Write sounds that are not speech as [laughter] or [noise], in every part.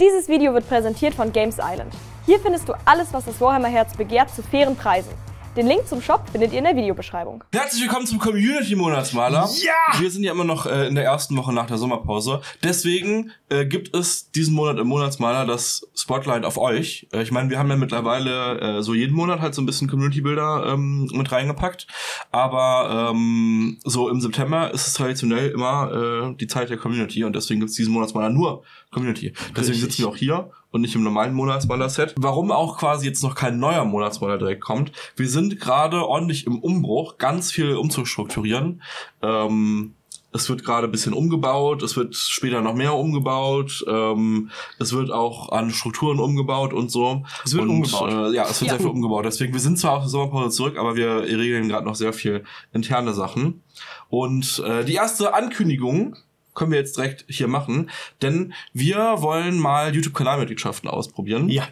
Dieses Video wird präsentiert von Games Island. Hier findest du alles, was das Warhammer Herz begehrt, zu fairen Preisen. Den Link zum Shop findet ihr in der Videobeschreibung. Herzlich willkommen zum Community Monatsmaler. Ja! Wir sind ja immer noch äh, in der ersten Woche nach der Sommerpause. Deswegen äh, gibt es diesen Monat im Monatsmaler das Spotlight auf euch. Äh, ich meine, wir haben ja mittlerweile äh, so jeden Monat halt so ein bisschen Community-Bilder ähm, mit reingepackt. Aber ähm, so im September ist es traditionell immer äh, die Zeit der Community und deswegen gibt es diesen Monatsmaler nur Community. Deswegen Richtig. sitzen wir auch hier und nicht im normalen Monatsmaler-Set. Warum auch quasi jetzt noch kein neuer Monatsmaler direkt kommt. Wir sind gerade ordentlich im Umbruch, ganz viel umzustrukturieren. Ähm, es wird gerade ein bisschen umgebaut, es wird später noch mehr umgebaut, ähm, es wird auch an Strukturen umgebaut und so. Es wird und, umgebaut. Äh, ja, es wird Ja. sehr viel umgebaut. Deswegen, wir sind zwar aus der Sommerpause zurück, aber wir regeln gerade noch sehr viel interne Sachen. Und äh, die erste Ankündigung können wir jetzt direkt hier machen, denn wir wollen mal YouTube-Kanalmitgliedschaften ausprobieren. Ja.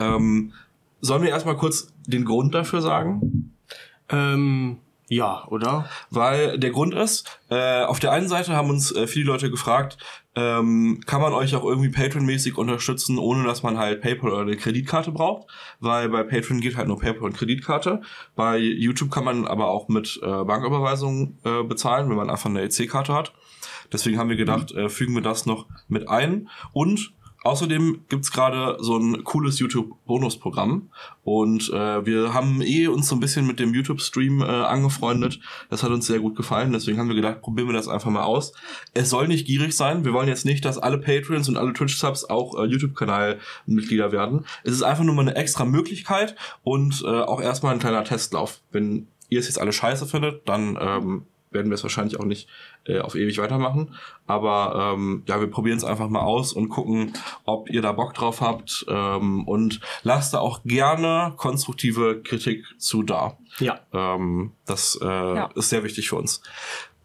Ähm, sollen wir erstmal kurz den Grund dafür sagen? Ähm, ja, oder? Weil der Grund ist, äh, auf der einen Seite haben uns äh, viele Leute gefragt, ähm, kann man euch auch irgendwie Patreon-mäßig unterstützen, ohne dass man halt PayPal oder eine Kreditkarte braucht? Weil bei Patreon geht halt nur PayPal und Kreditkarte. Bei YouTube kann man aber auch mit äh, Banküberweisung äh, bezahlen, wenn man einfach eine EC-Karte hat. Deswegen haben wir gedacht, äh, fügen wir das noch mit ein. Und außerdem gibt's gerade so ein cooles YouTube-Bonusprogramm. Und äh, wir haben eh uns so ein bisschen mit dem YouTube-Stream äh, angefreundet. Das hat uns sehr gut gefallen. Deswegen haben wir gedacht, probieren wir das einfach mal aus. Es soll nicht gierig sein. Wir wollen jetzt nicht, dass alle Patreons und alle Twitch-Subs auch äh, YouTube-Kanal-Mitglieder werden. Es ist einfach nur mal eine extra Möglichkeit und äh, auch erstmal ein kleiner Testlauf. Wenn ihr es jetzt alle scheiße findet, dann ähm, werden wir es wahrscheinlich auch nicht äh, auf ewig weitermachen. Aber ähm, ja, wir probieren es einfach mal aus und gucken, ob ihr da Bock drauf habt. Ähm, und lasst da auch gerne konstruktive Kritik zu da. Ja. Ähm, das äh, Ja. ist sehr wichtig für uns.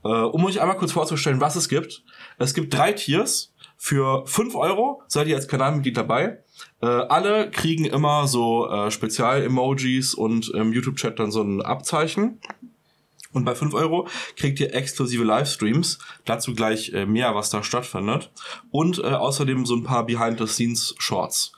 Äh, um euch einmal kurz vorzustellen, was es gibt. Es gibt drei Tiers. Für 5 Euro seid ihr als Kanalmitglied dabei. Äh, alle kriegen immer so äh, Spezial-Emojis und im YouTube-Chat dann so ein Abzeichen. Und bei 5 Euro kriegt ihr exklusive Livestreams, dazu gleich äh, mehr, was da stattfindet. Und äh, außerdem so ein paar Behind-the-Scenes-Shorts.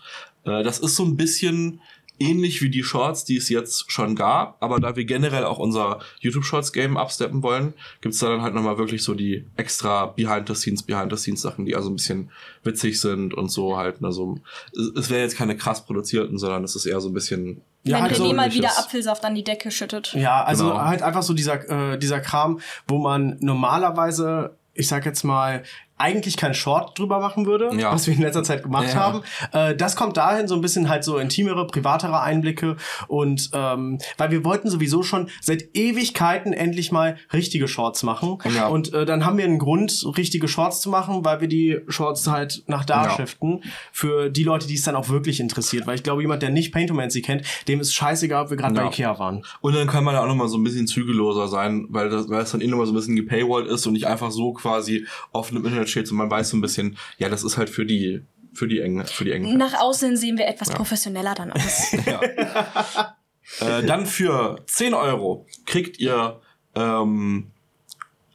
Äh, das ist so ein bisschen ähnlich wie die Shorts, die es jetzt schon gab, aber da wir generell auch unser YouTube-Shorts-Game absteppen wollen, gibt's da dann halt nochmal wirklich so die extra Behind-the-Scenes, Behind-the-Scenes-Sachen, die also ein bisschen witzig sind und so halt. Also es, es wären jetzt keine krass produzierten, sondern es ist eher so ein bisschen Ja, Wenn halt so René mal wieder. Apfelsaft an die Decke schüttet. Ja, also Genau. halt einfach so dieser, äh, dieser Kram, wo man normalerweise, ich sag jetzt mal, eigentlich kein Short drüber machen würde, Ja. was wir in letzter Zeit gemacht Ja. haben. Äh, das kommt dahin so ein bisschen halt so intimere, privatere Einblicke und ähm, weil wir wollten sowieso schon seit Ewigkeiten endlich mal richtige Shorts machen Ja. und äh, dann haben wir einen Grund, richtige Shorts zu machen, weil wir die Shorts halt nach da shiften für die Leute, die es dann auch wirklich interessiert, weil ich glaube, jemand, der nicht Paintomancy kennt, dem ist scheißegal, ob wir gerade bei Ikea waren. Und dann kann man da auch nochmal so ein bisschen zügelloser sein, weil das, weil es dann eh nochmal so ein bisschen gepaywallt ist und nicht einfach so quasi offen im Internet steht, sondern man weiß so ein bisschen, ja, das ist halt für die, für die engen, für die engen. Nach außen sehen wir etwas professioneller dann aus. [laughs] ja. äh, dann für 10 Euro kriegt ihr ähm,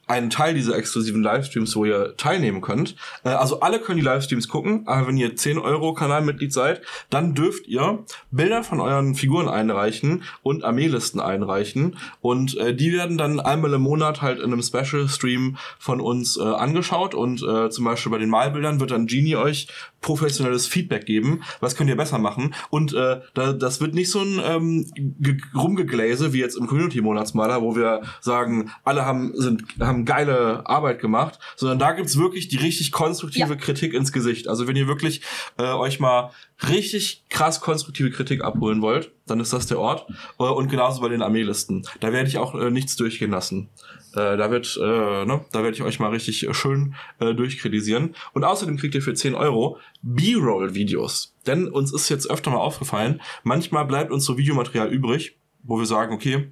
einen Teil dieser exklusiven Livestreams, wo ihr teilnehmen könnt. Äh, also alle können die Livestreams gucken, aber wenn ihr 10 Euro Kanalmitglied seid, dann dürft ihr Bilder von euren Figuren einreichen und Armeelisten einreichen und äh, die werden dann einmal im Monat halt in einem Special Stream von uns äh, angeschaut und äh, zum Beispiel bei den Malbildern wird dann Genie euch professionelles Feedback geben, was könnt ihr besser machen und äh, da, das wird nicht so ein ähm, ge- Rumgegläse wie jetzt im Community-Monatsmaler, wo wir sagen, alle haben, sind, haben geile Arbeit gemacht, sondern da gibt's wirklich die richtig konstruktive Ja. Kritik ins Gesicht. Also wenn ihr wirklich äh, euch mal richtig krass konstruktive Kritik abholen wollt, dann ist das der Ort. Äh, und genauso bei den Armeelisten. Da werde ich auch äh, nichts durchgehen lassen. Äh, da wird, äh, ne, da werde ich euch mal richtig schön äh, durchkritisieren. Und außerdem kriegt ihr für 10 Euro B-Roll-Videos. Denn uns ist jetzt öfter mal aufgefallen, manchmal bleibt uns so Videomaterial übrig, wo wir sagen, okay,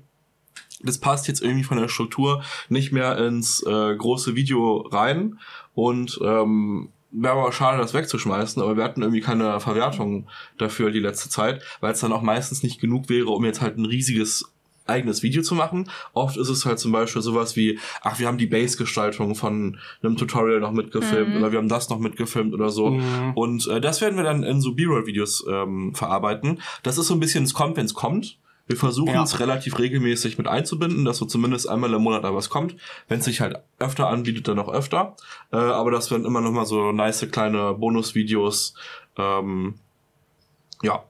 das passt jetzt irgendwie von der Struktur nicht mehr ins äh, große Video rein und ähm, wäre aber schade, das wegzuschmeißen, aber wir hatten irgendwie keine Verwertung dafür die letzte Zeit, weil es dann auch meistens nicht genug wäre, um jetzt halt ein riesiges eigenes Video zu machen. Oft ist es halt zum Beispiel sowas wie, ach, wir haben die Base-Gestaltung von einem Tutorial noch mitgefilmt oder wir haben das noch mitgefilmt oder so. Und äh, das werden wir dann in so B-Roll-Videos ähm, verarbeiten. Das ist so ein bisschen, es kommt, wenn es kommt. Wir versuchen Ja. es relativ regelmäßig mit einzubinden, dass so zumindest einmal im Monat da was kommt. Wenn es sich halt öfter anbietet, dann auch öfter. Äh, aber das werden immer noch mal so nice kleine Bonusvideos. Ähm, ja.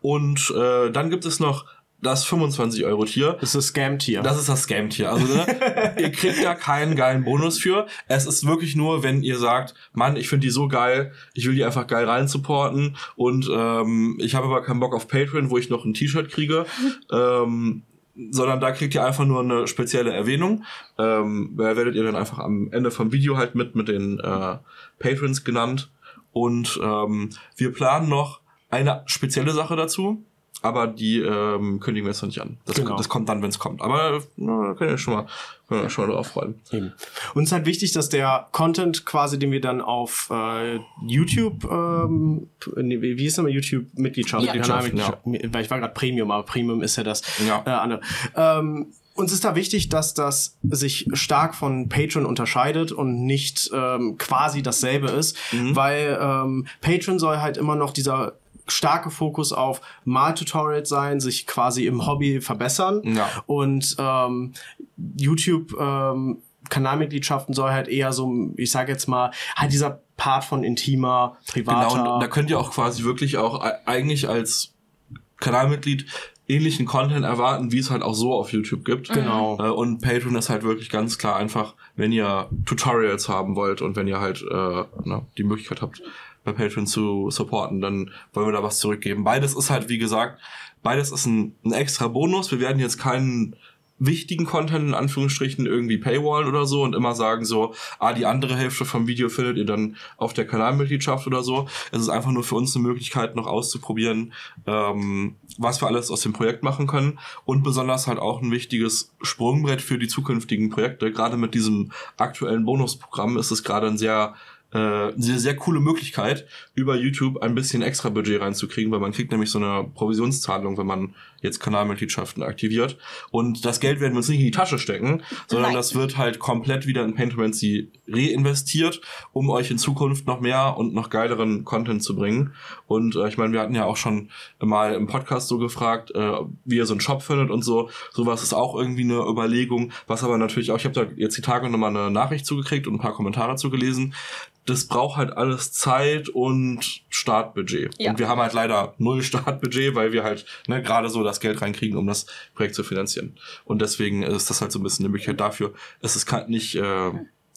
Und äh, dann gibt es noch das 25-Euro-Tier. Das ist das Scam-Tier. Das ist das Scam-Tier. Also ne, [laughs] ihr kriegt da keinen geilen Bonus für. Es ist wirklich nur, wenn ihr sagt, Mann, ich finde die so geil, ich will die einfach geil rein supporten und ähm, ich habe aber keinen Bock auf Patreon, wo ich noch ein T-Shirt kriege. [laughs] ähm, sondern da kriegt ihr einfach nur eine spezielle Erwähnung. Ähm, da werdet ihr dann einfach am Ende vom Video halt mit mit den äh, Patrons genannt. Und ähm, wir planen noch eine spezielle Sache dazu, aber die ähm, kündigen wir jetzt noch nicht an. Das, Genau. das kommt dann, wenn es kommt. Aber na, da könnt ihr schon mal, könnt ihr schon mal drauf freuen. Eben. Uns ist halt wichtig, dass der Content quasi, den wir dann auf äh, YouTube, ähm, nee, wie ist nochmal YouTube-Mitgliedschaft? Ja. Kanalmitgliedschaft. Weil ich war gerade Premium, aber Premium ist ja das Ja. äh, andere. Ähm, uns ist da wichtig, dass das sich stark von Patreon unterscheidet und nicht ähm, quasi dasselbe ist, Mhm. weil ähm, Patreon soll halt immer noch dieser starke Fokus auf Mal-Tutorials sein, sich quasi im Hobby verbessern. Ja. Und ähm, YouTube ähm, Kanalmitgliedschaften soll halt eher so, ich sage jetzt mal, halt dieser Part von intimer, privater. Genau, und da könnt ihr auch quasi wirklich auch e- eigentlich als Kanalmitglied ähnlichen Content erwarten, wie es halt auch so auf YouTube gibt. Genau. Äh, Und Patreon ist halt wirklich ganz klar einfach, wenn ihr Tutorials haben wollt und wenn ihr halt äh, na, die Möglichkeit habt, bei Patreon zu supporten, dann wollen wir da was zurückgeben. Beides ist halt, wie gesagt, beides ist ein, ein extra Bonus. Wir werden jetzt keinen wichtigen Content in Anführungsstrichen irgendwie Paywall oder so und immer sagen so, ah, die andere Hälfte vom Video findet ihr dann auf der Kanalmitgliedschaft oder so. Es ist einfach nur für uns eine Möglichkeit, noch auszuprobieren, ähm, was wir alles aus dem Projekt machen können und besonders halt auch ein wichtiges Sprungbrett für die zukünftigen Projekte. Gerade mit diesem aktuellen Bonusprogramm ist es gerade ein sehr äh, sehr, sehr coole Möglichkeit, über YouTube ein bisschen extra Budget reinzukriegen, weil man kriegt nämlich so eine Provisionszahlung, wenn man jetzt Kanalmitgliedschaften aktiviert. Und das Geld werden wir uns nicht in die Tasche stecken, sondern Nein. das wird halt komplett wieder in Paintmancy reinvestiert, um euch in Zukunft noch mehr und noch geileren Content zu bringen. Und äh, ich meine, wir hatten ja auch schon mal im Podcast so gefragt, äh, wie ihr so einen Shop findet und so. Sowas ist auch irgendwie eine Überlegung, was aber natürlich auch, ich habe da jetzt die Tage nochmal eine Nachricht zugekriegt und ein paar Kommentare zugelesen. Das braucht halt alles Zeit und Startbudget. Ja. Und wir haben halt leider null Startbudget, weil wir halt ne, gerade so das Geld reinkriegen, um das Projekt zu finanzieren. Und deswegen ist das halt so ein bisschen eine Möglichkeit dafür. Es ist nicht äh,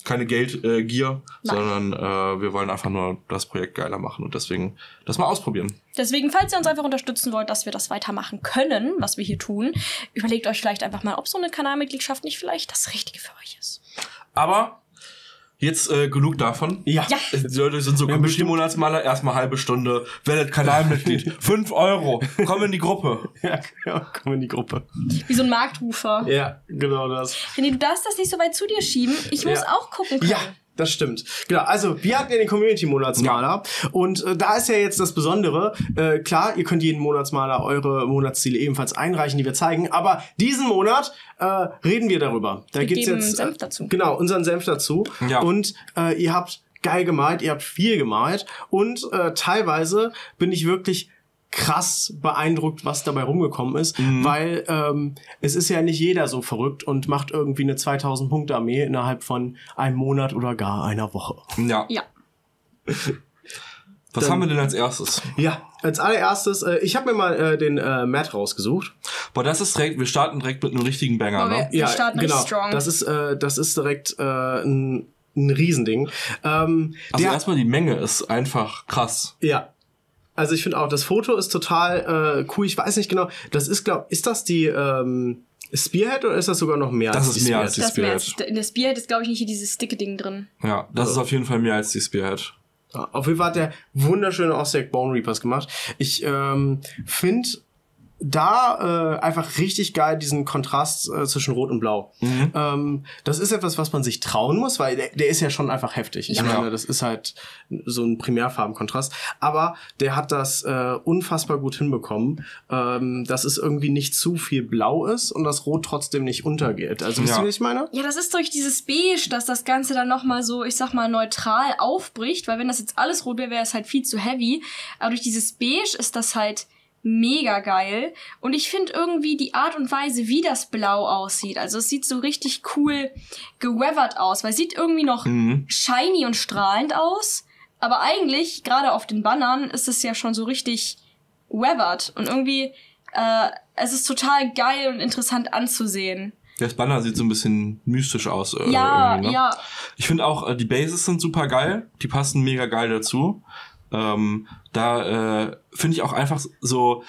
keine Geldgier, äh, sondern äh, wir wollen einfach nur das Projekt geiler machen und deswegen das mal ausprobieren. Deswegen, falls ihr uns einfach unterstützen wollt, dass wir das weitermachen können, was wir hier tun, überlegt euch vielleicht einfach mal, ob so eine Kanalmitgliedschaft nicht vielleicht das Richtige für euch ist. Aber jetzt äh, genug davon. Ja. Ja. Die Leute sind so Ja, bestimmt. Community-Monatsmaler, erstmal halbe Stunde, werdet Kanalmitglied, 5 [laughs] Euro, komm in die Gruppe. [laughs] Ja, ja, komm in die Gruppe. Wie so ein Marktrufer. Ja, genau das. René, du darfst das nicht so weit zu dir schieben. Ich muss Ja. auch gucken können. Ja, das stimmt. Genau, also wir hatten ja den Community-Monatsmaler und äh, da ist ja jetzt das Besondere, äh, klar, ihr könnt jeden Monatsmaler eure Monatsziele ebenfalls einreichen, die wir zeigen, aber diesen Monat äh, reden wir darüber. Da Wir gibt's geben jetzt Senf dazu. Genau, unseren Senf dazu Ja. und äh, ihr habt geil gemalt, ihr habt viel gemalt und äh, teilweise bin ich wirklich krass beeindruckt, was dabei rumgekommen ist, weil ähm, es ist ja nicht jeder so verrückt und macht irgendwie eine 2000 Punkte Armee innerhalb von einem Monat oder gar einer Woche. Ja. Ja. Was haben wir denn als erstes? Ja, als allererstes, äh, ich habe mir mal äh, den äh, Matt rausgesucht. Boah, das ist direkt, wir starten direkt mit einem richtigen Banger, Boah, ne? Wir starten richtig genau. strong. Das ist äh, das ist direkt äh, ein, ein Riesending. Ähm, Also erstmal die Menge ist einfach krass. Ja. Also ich finde auch, das Foto ist total äh, cool. Ich weiß nicht genau. Das ist, glaub, ist das die ähm, Spearhead oder ist das sogar noch mehr Das als ist die mehr Spearhead? als die das mehr Spearhead. als, in der Spearhead ist, glaube ich, nicht hier dieses dicke Ding drin. Ja, das ist auf jeden Fall mehr als die Spearhead. Ja, Auf jeden Fall hat der wunderschöne Ostek Bone Reapers gemacht. Ich ähm, finde da äh, einfach richtig geil diesen Kontrast äh, zwischen Rot und Blau. Mhm. Ähm, das ist etwas, was man sich trauen muss, weil der, der ist ja schon einfach heftig. Ich Ja. meine, das ist halt so ein Primärfarbenkontrast. Aber der hat das äh, unfassbar gut hinbekommen, ähm, dass es irgendwie nicht zu viel Blau ist und das Rot trotzdem nicht untergeht. Also wisst Ja. ihr, was ich meine? Ja, das ist durch dieses Beige, dass das Ganze dann nochmal so, ich sag mal, neutral aufbricht, weil wenn das jetzt alles rot wäre, wäre es halt viel zu heavy. Aber durch dieses Beige ist das halt mega geil. Und ich finde irgendwie die Art und Weise, wie das Blau aussieht. Also es sieht so richtig cool geweathert aus, weil es sieht irgendwie noch Mhm. shiny und strahlend aus. Aber eigentlich, gerade auf den Bannern, ist es ja schon so richtig weathered. Und irgendwie, äh, es ist total geil und interessant anzusehen. Das Banner sieht so ein bisschen mystisch aus. Äh, ja, ne? ja. Ich finde auch, äh, die Bases sind super geil. Die passen mega geil dazu. Ähm, da äh, finde ich auch einfach so,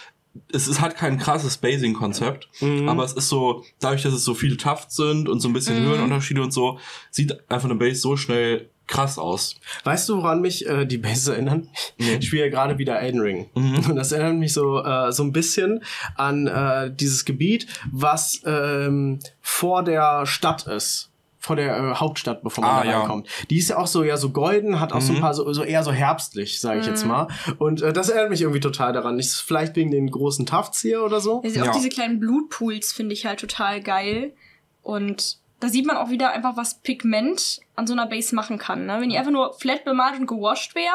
es, es hat kein krasses Basing-Konzept, aber es ist so, dadurch, dass es so viele Tufts sind und so ein bisschen Mhm. Höhenunterschiede und so, sieht einfach eine Base so schnell krass aus. Weißt du, woran mich äh, die Bases erinnern? Nee. Ich spiele ja gerade wieder Elden Ring. Mhm. Und das erinnert mich so, äh, so ein bisschen an äh, dieses Gebiet, was ähm, vor der Stadt ist. Vor der äh, Hauptstadt, bevor man Ah, da ja. reinkommt. Die ist ja auch so ja so golden, hat auch so ein Mhm. paar so, so eher so herbstlich, sage ich Mhm. jetzt mal. Und äh, das erinnert mich irgendwie total daran. Ist vielleicht wegen den großen Tufts hier oder so? Also Ja. Auch diese kleinen Blutpools finde ich halt total geil. Und da sieht man auch wieder einfach, was Pigment an so einer Base machen kann. Ne? Wenn die einfach nur flat bemalt und gewascht wäre.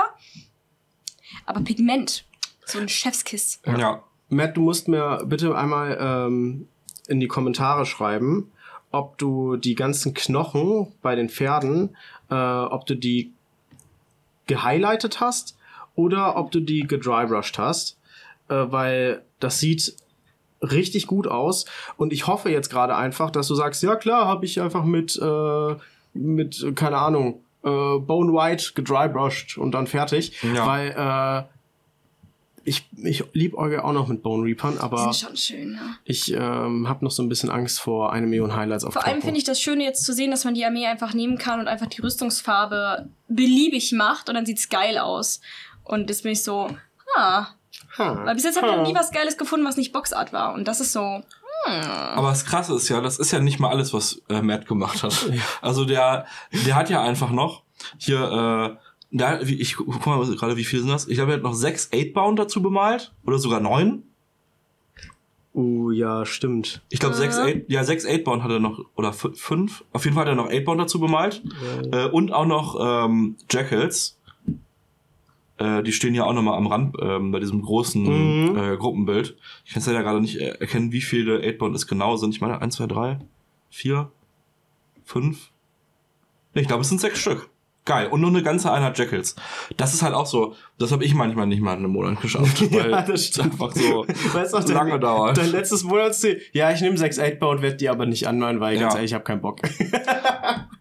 Aber Pigment, so ein Chefskiss. Ja. Matt, du musst mir bitte einmal ähm, in die Kommentare schreiben, ob du die ganzen Knochen bei den Pferden, äh, ob du die gehighlightet hast oder ob du die gedrybrushed hast, äh, weil das sieht richtig gut aus und ich hoffe jetzt gerade einfach, dass du sagst, ja klar, habe ich einfach mit äh, mit keine Ahnung äh, Bone White gedrybrushed und dann fertig, Ja. weil äh, ich, ich liebäuge auch noch mit Bone Reapern, Die aber sind schon schön, ne? ich ähm, habe noch so ein bisschen Angst vor eine Million Highlights auf Vor allem finde ich das Schöne jetzt zu sehen, dass man die Armee einfach nehmen kann und einfach die Rüstungsfarbe beliebig macht und dann sieht's geil aus. Und jetzt bin ich so, ah, weil bis jetzt habe ich noch nie was Geiles gefunden, was nicht Boxart war. Und das ist so, Aber das Krasse ist ja, das ist ja nicht mal alles, was äh, Matt gemacht hat. Also der, der hat ja einfach noch hier, äh, da, wie, ich guck mal gerade, wie viel sind das? Ich glaube, er hat noch sechs 8-Bound dazu bemalt oder sogar neun. Uh, ja, stimmt. Ich glaube, sechs, eight, ja, sechs 8-Bound hat er noch, oder fünf. Auf jeden Fall hat er noch 8-Bound dazu bemalt. Äh, und auch noch ähm, Jackals. Äh, die stehen ja auch nochmal am Rand ähm, bei diesem großen Mhm. äh, Gruppenbild. Ich kann es leider gerade nicht erkennen, wie viele 8-Bound es genau sind. Ich meine, eins, zwei, drei, vier, fünf. Nee, ich glaube, es sind sechs Stück. Geil. Und nur eine ganze Einheit Jackals. Das ist halt auch so, das habe ich manchmal nicht mal in einem Monat geschafft, [laughs] weil Ja, das stimmt. einfach so [laughs] Weißt du, lange dein, dauert. Dein letztes Monatsziel. Ja, ich nehme 6 8 und werde die aber nicht anmalen, weil Ja. ganz ehrlich, ich habe keinen Bock. [laughs]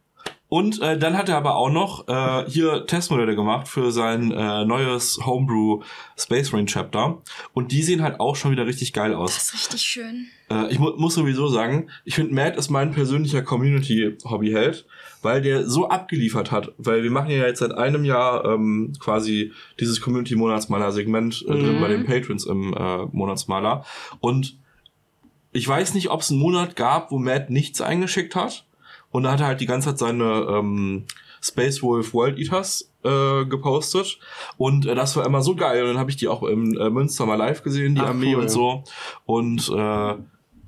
Und äh, dann hat er aber auch noch äh, hier Testmodelle gemacht für sein äh, neues Homebrew Space Marine Chapter. Und die sehen halt auch schon wieder richtig geil aus. das ist richtig schön. Äh, ich mu muss sowieso sagen, ich finde, Matt ist mein persönlicher Community-Hobbyheld, weil der so abgeliefert hat. Weil wir machen ja jetzt seit einem Jahr ähm, quasi dieses Community-Monatsmaler-Segment äh, drin Mhm. bei den Patrons im äh, Monatsmaler. Und ich weiß nicht, ob es einen Monat gab, wo Matt nichts eingeschickt hat. Und da hat er halt die ganze Zeit seine ähm, Space Wolf World Eaters äh, gepostet. Und äh, das war immer so geil. Und dann habe ich die auch im äh, Münster mal live gesehen, die Ach, Armee cool. und so. Und äh,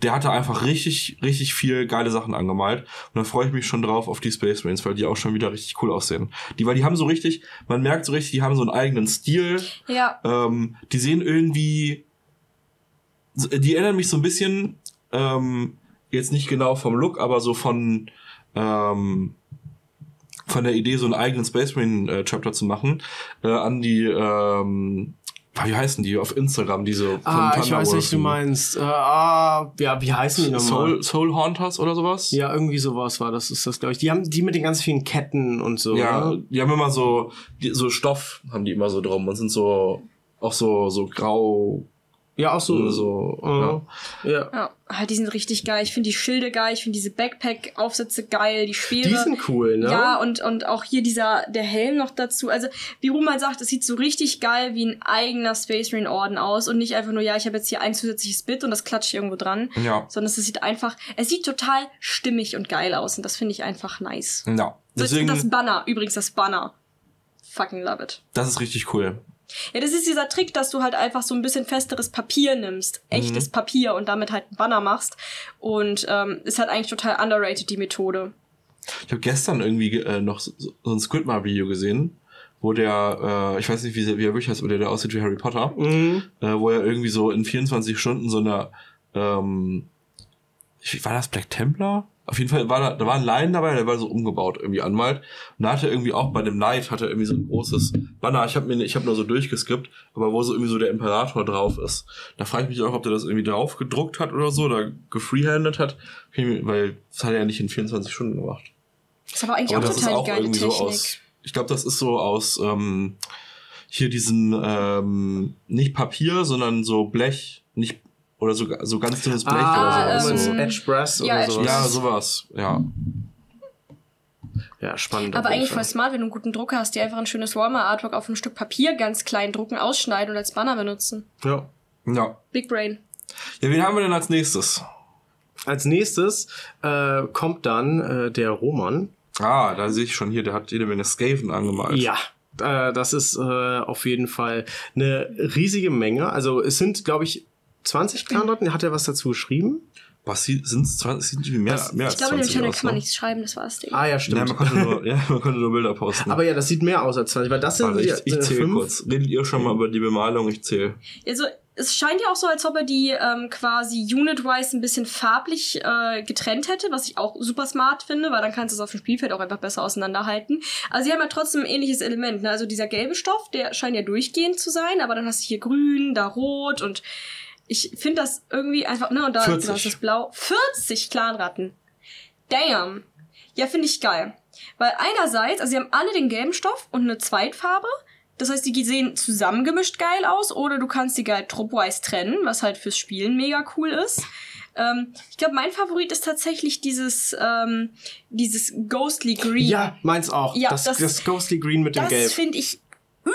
der hatte einfach richtig, richtig viel geile Sachen angemalt. Und da freue ich mich schon drauf auf die Space Marines, weil die auch schon wieder richtig cool aussehen. Die, weil die haben so richtig, man merkt so richtig, die haben so einen eigenen Stil. Ja, Ähm, die sehen irgendwie, die erinnern mich so ein bisschen, ähm, jetzt nicht genau vom Look, aber so von, ähm, von der Idee, so einen eigenen Space Marine äh, Chapter zu machen, äh, an die, ähm, wie heißen die auf Instagram, diese von ah, ich weiß nicht, du meinst. Äh, ah, ja, wie heißen die nochmal? Soul, Soul Haunters oder sowas? Ja, irgendwie sowas war das, ist das, glaube ich. Die haben die mit den ganz vielen Ketten und so. Ja, ne? die haben immer so, die, so Stoff haben die immer so drum und sind so, auch so, so grau, Ja, auch so. Mhm. so äh, ja. Ja, ah, die sind richtig geil. Ich finde die Schilde geil, ich finde diese Backpack-Aufsätze geil, die Speere. Die sind cool, ne? Ja, und, und auch hier dieser, der Helm noch dazu. Also, wie Ruhm halt sagt, es sieht so richtig geil wie ein eigener Space Marine Orden aus und nicht einfach nur, ja, ich habe jetzt hier ein zusätzliches Bit und das klatsche ich irgendwo dran. Ja. Sondern es sieht einfach, es sieht total stimmig und geil aus und das finde ich einfach nice. Ja. Das, Deswegen, das Banner, übrigens das Banner. Fucking love it. das ist richtig cool. Ja, das ist dieser Trick, dass du halt einfach so ein bisschen festeres Papier nimmst, Mhm. echtes Papier und damit halt einen Banner machst. Und ähm, ist halt eigentlich total underrated, die Methode. Ich habe gestern irgendwie äh, noch so, so ein Squidmar-Video gesehen, wo der, äh, ich weiß nicht, wie, er- wie er wirklich heißt, aber der, aussieht wie Harry Potter, Mhm. äh, wo er irgendwie so in 24 Stunden so eine, ähm, war das Black Templar? Auf jeden Fall war da, da war ein Lion dabei, der war so umgebaut, irgendwie anmalt. Und da hatte er irgendwie auch bei dem Knight, hatte er irgendwie so ein großes Banner. Ich habe mir, ich habe nur so durchgeskippt, aber wo so irgendwie so der Imperator drauf ist. Da frage ich mich auch, ob der das irgendwie drauf gedruckt hat oder so, oder gefreehandet hat, weil das hat er ja nicht in 24 Stunden gemacht. Ist aber eigentlich Aber auch das ist total auch geile irgendwie Technik. so aus. Ich glaube, das ist so aus ähm, hier diesen ähm, nicht Papier, sondern so Blech, nicht oder so, so ganz dünnes Blech Ah, oder ähm, sowas. so. Edge Brass Ja, oder sowas. Ja, sowas. Ja. Ja, spannend. auf Aber jeden eigentlich Fall. voll smart, wenn du einen guten Drucker hast, die einfach ein schönes Warhammer-Artwork auf ein Stück Papier ganz klein drucken, ausschneiden und als Banner benutzen. Ja. Ja. Big Brain. Ja, wen haben wir denn als nächstes? Als nächstes äh, kommt dann äh, der Roman. Ah, da sehe ich schon hier, der hat jede Menge Skaven angemalt. Ja. Äh, das ist äh, auf jeden Fall eine riesige Menge. Also es sind, glaube ich, 20 Planratten. Hat er was dazu geschrieben? Was sind es? Sind mehr, Das- mehr Ich als glaube, in dem 20 Channel aus, kann man nichts schreiben, das war das Ding. Ah ja, stimmt. man konnte nur, [laughs] ja, man konnte nur Bilder posten. Aber ja, das sieht mehr aus als 20, weil das sind Warte, ich, die- ich zähle fünf. kurz. Redet ihr schon mal über die Bemalung? Ich zähle. Also, es scheint ja auch so, als ob er die ähm, quasi unit-wise ein bisschen farblich äh, getrennt hätte, was ich auch super smart finde, weil dann kannst du es auf dem Spielfeld auch einfach besser auseinanderhalten. Also sie haben ja trotzdem ein ähnliches Element. Ne? Also dieser gelbe Stoff, der scheint ja durchgehend zu sein, aber dann hast du hier grün, da rot und ich finde das irgendwie einfach, ne, und da 40. genau, ist das blau. 40 Clanratten. Damn. Ja, finde ich geil. Weil einerseits, also sie haben alle den gelben Stoff und eine Zweitfarbe. Das heißt, die sehen zusammengemischt geil aus oder du kannst die geil truppwise trennen, was halt fürs Spielen mega cool ist. Ähm, ich glaube, mein Favorit ist tatsächlich dieses, ähm, dieses Ghostly Green. Ja, meins auch. Ja, das, das- das, Ghostly Green mit dem Das Gelb. finde ich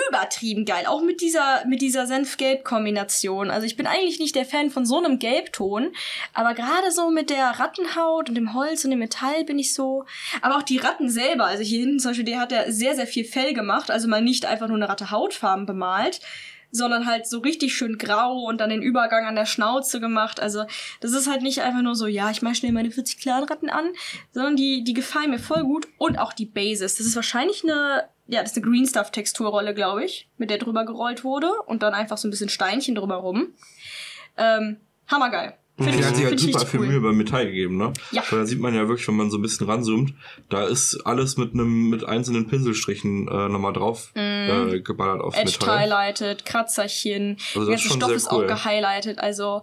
übertrieben geil. Auch mit dieser, mit dieser Senf-Gelb-Kombination. Also ich bin eigentlich nicht der Fan von so einem Gelbton, aber gerade so mit der Rattenhaut und dem Holz und dem Metall bin ich so. Aber auch die Ratten selber. Also hier hinten zum Beispiel, der hat ja sehr, sehr viel Fell gemacht. Also mal nicht einfach nur eine Ratte Hautfarben bemalt, sondern halt so richtig schön grau und dann den Übergang an der Schnauze gemacht. Also das ist halt nicht einfach nur so, ja, ich mal schnell meine 40 Clanratten an, sondern die, die gefallen mir voll gut. Und auch die Bases. Das ist wahrscheinlich eine, ja, das ist eine Green Stuff Texturrolle, glaube ich, mit der drüber gerollt wurde und dann einfach so ein bisschen Steinchen drüber rum. Ähm, hammergeil. Finde Die ich, hat sich halt find super viel cool. Mühe beim Metall gegeben, ne? Ja. Weil da sieht man ja wirklich, wenn man so ein bisschen ranzoomt, da ist alles mit einem mit einzelnen Pinselstrichen äh, nochmal drauf äh, geballert Mhm. Edge Metall. highlighted, Kratzerchen, Also der ganze Stoff ist cool. auch gehighlightet, also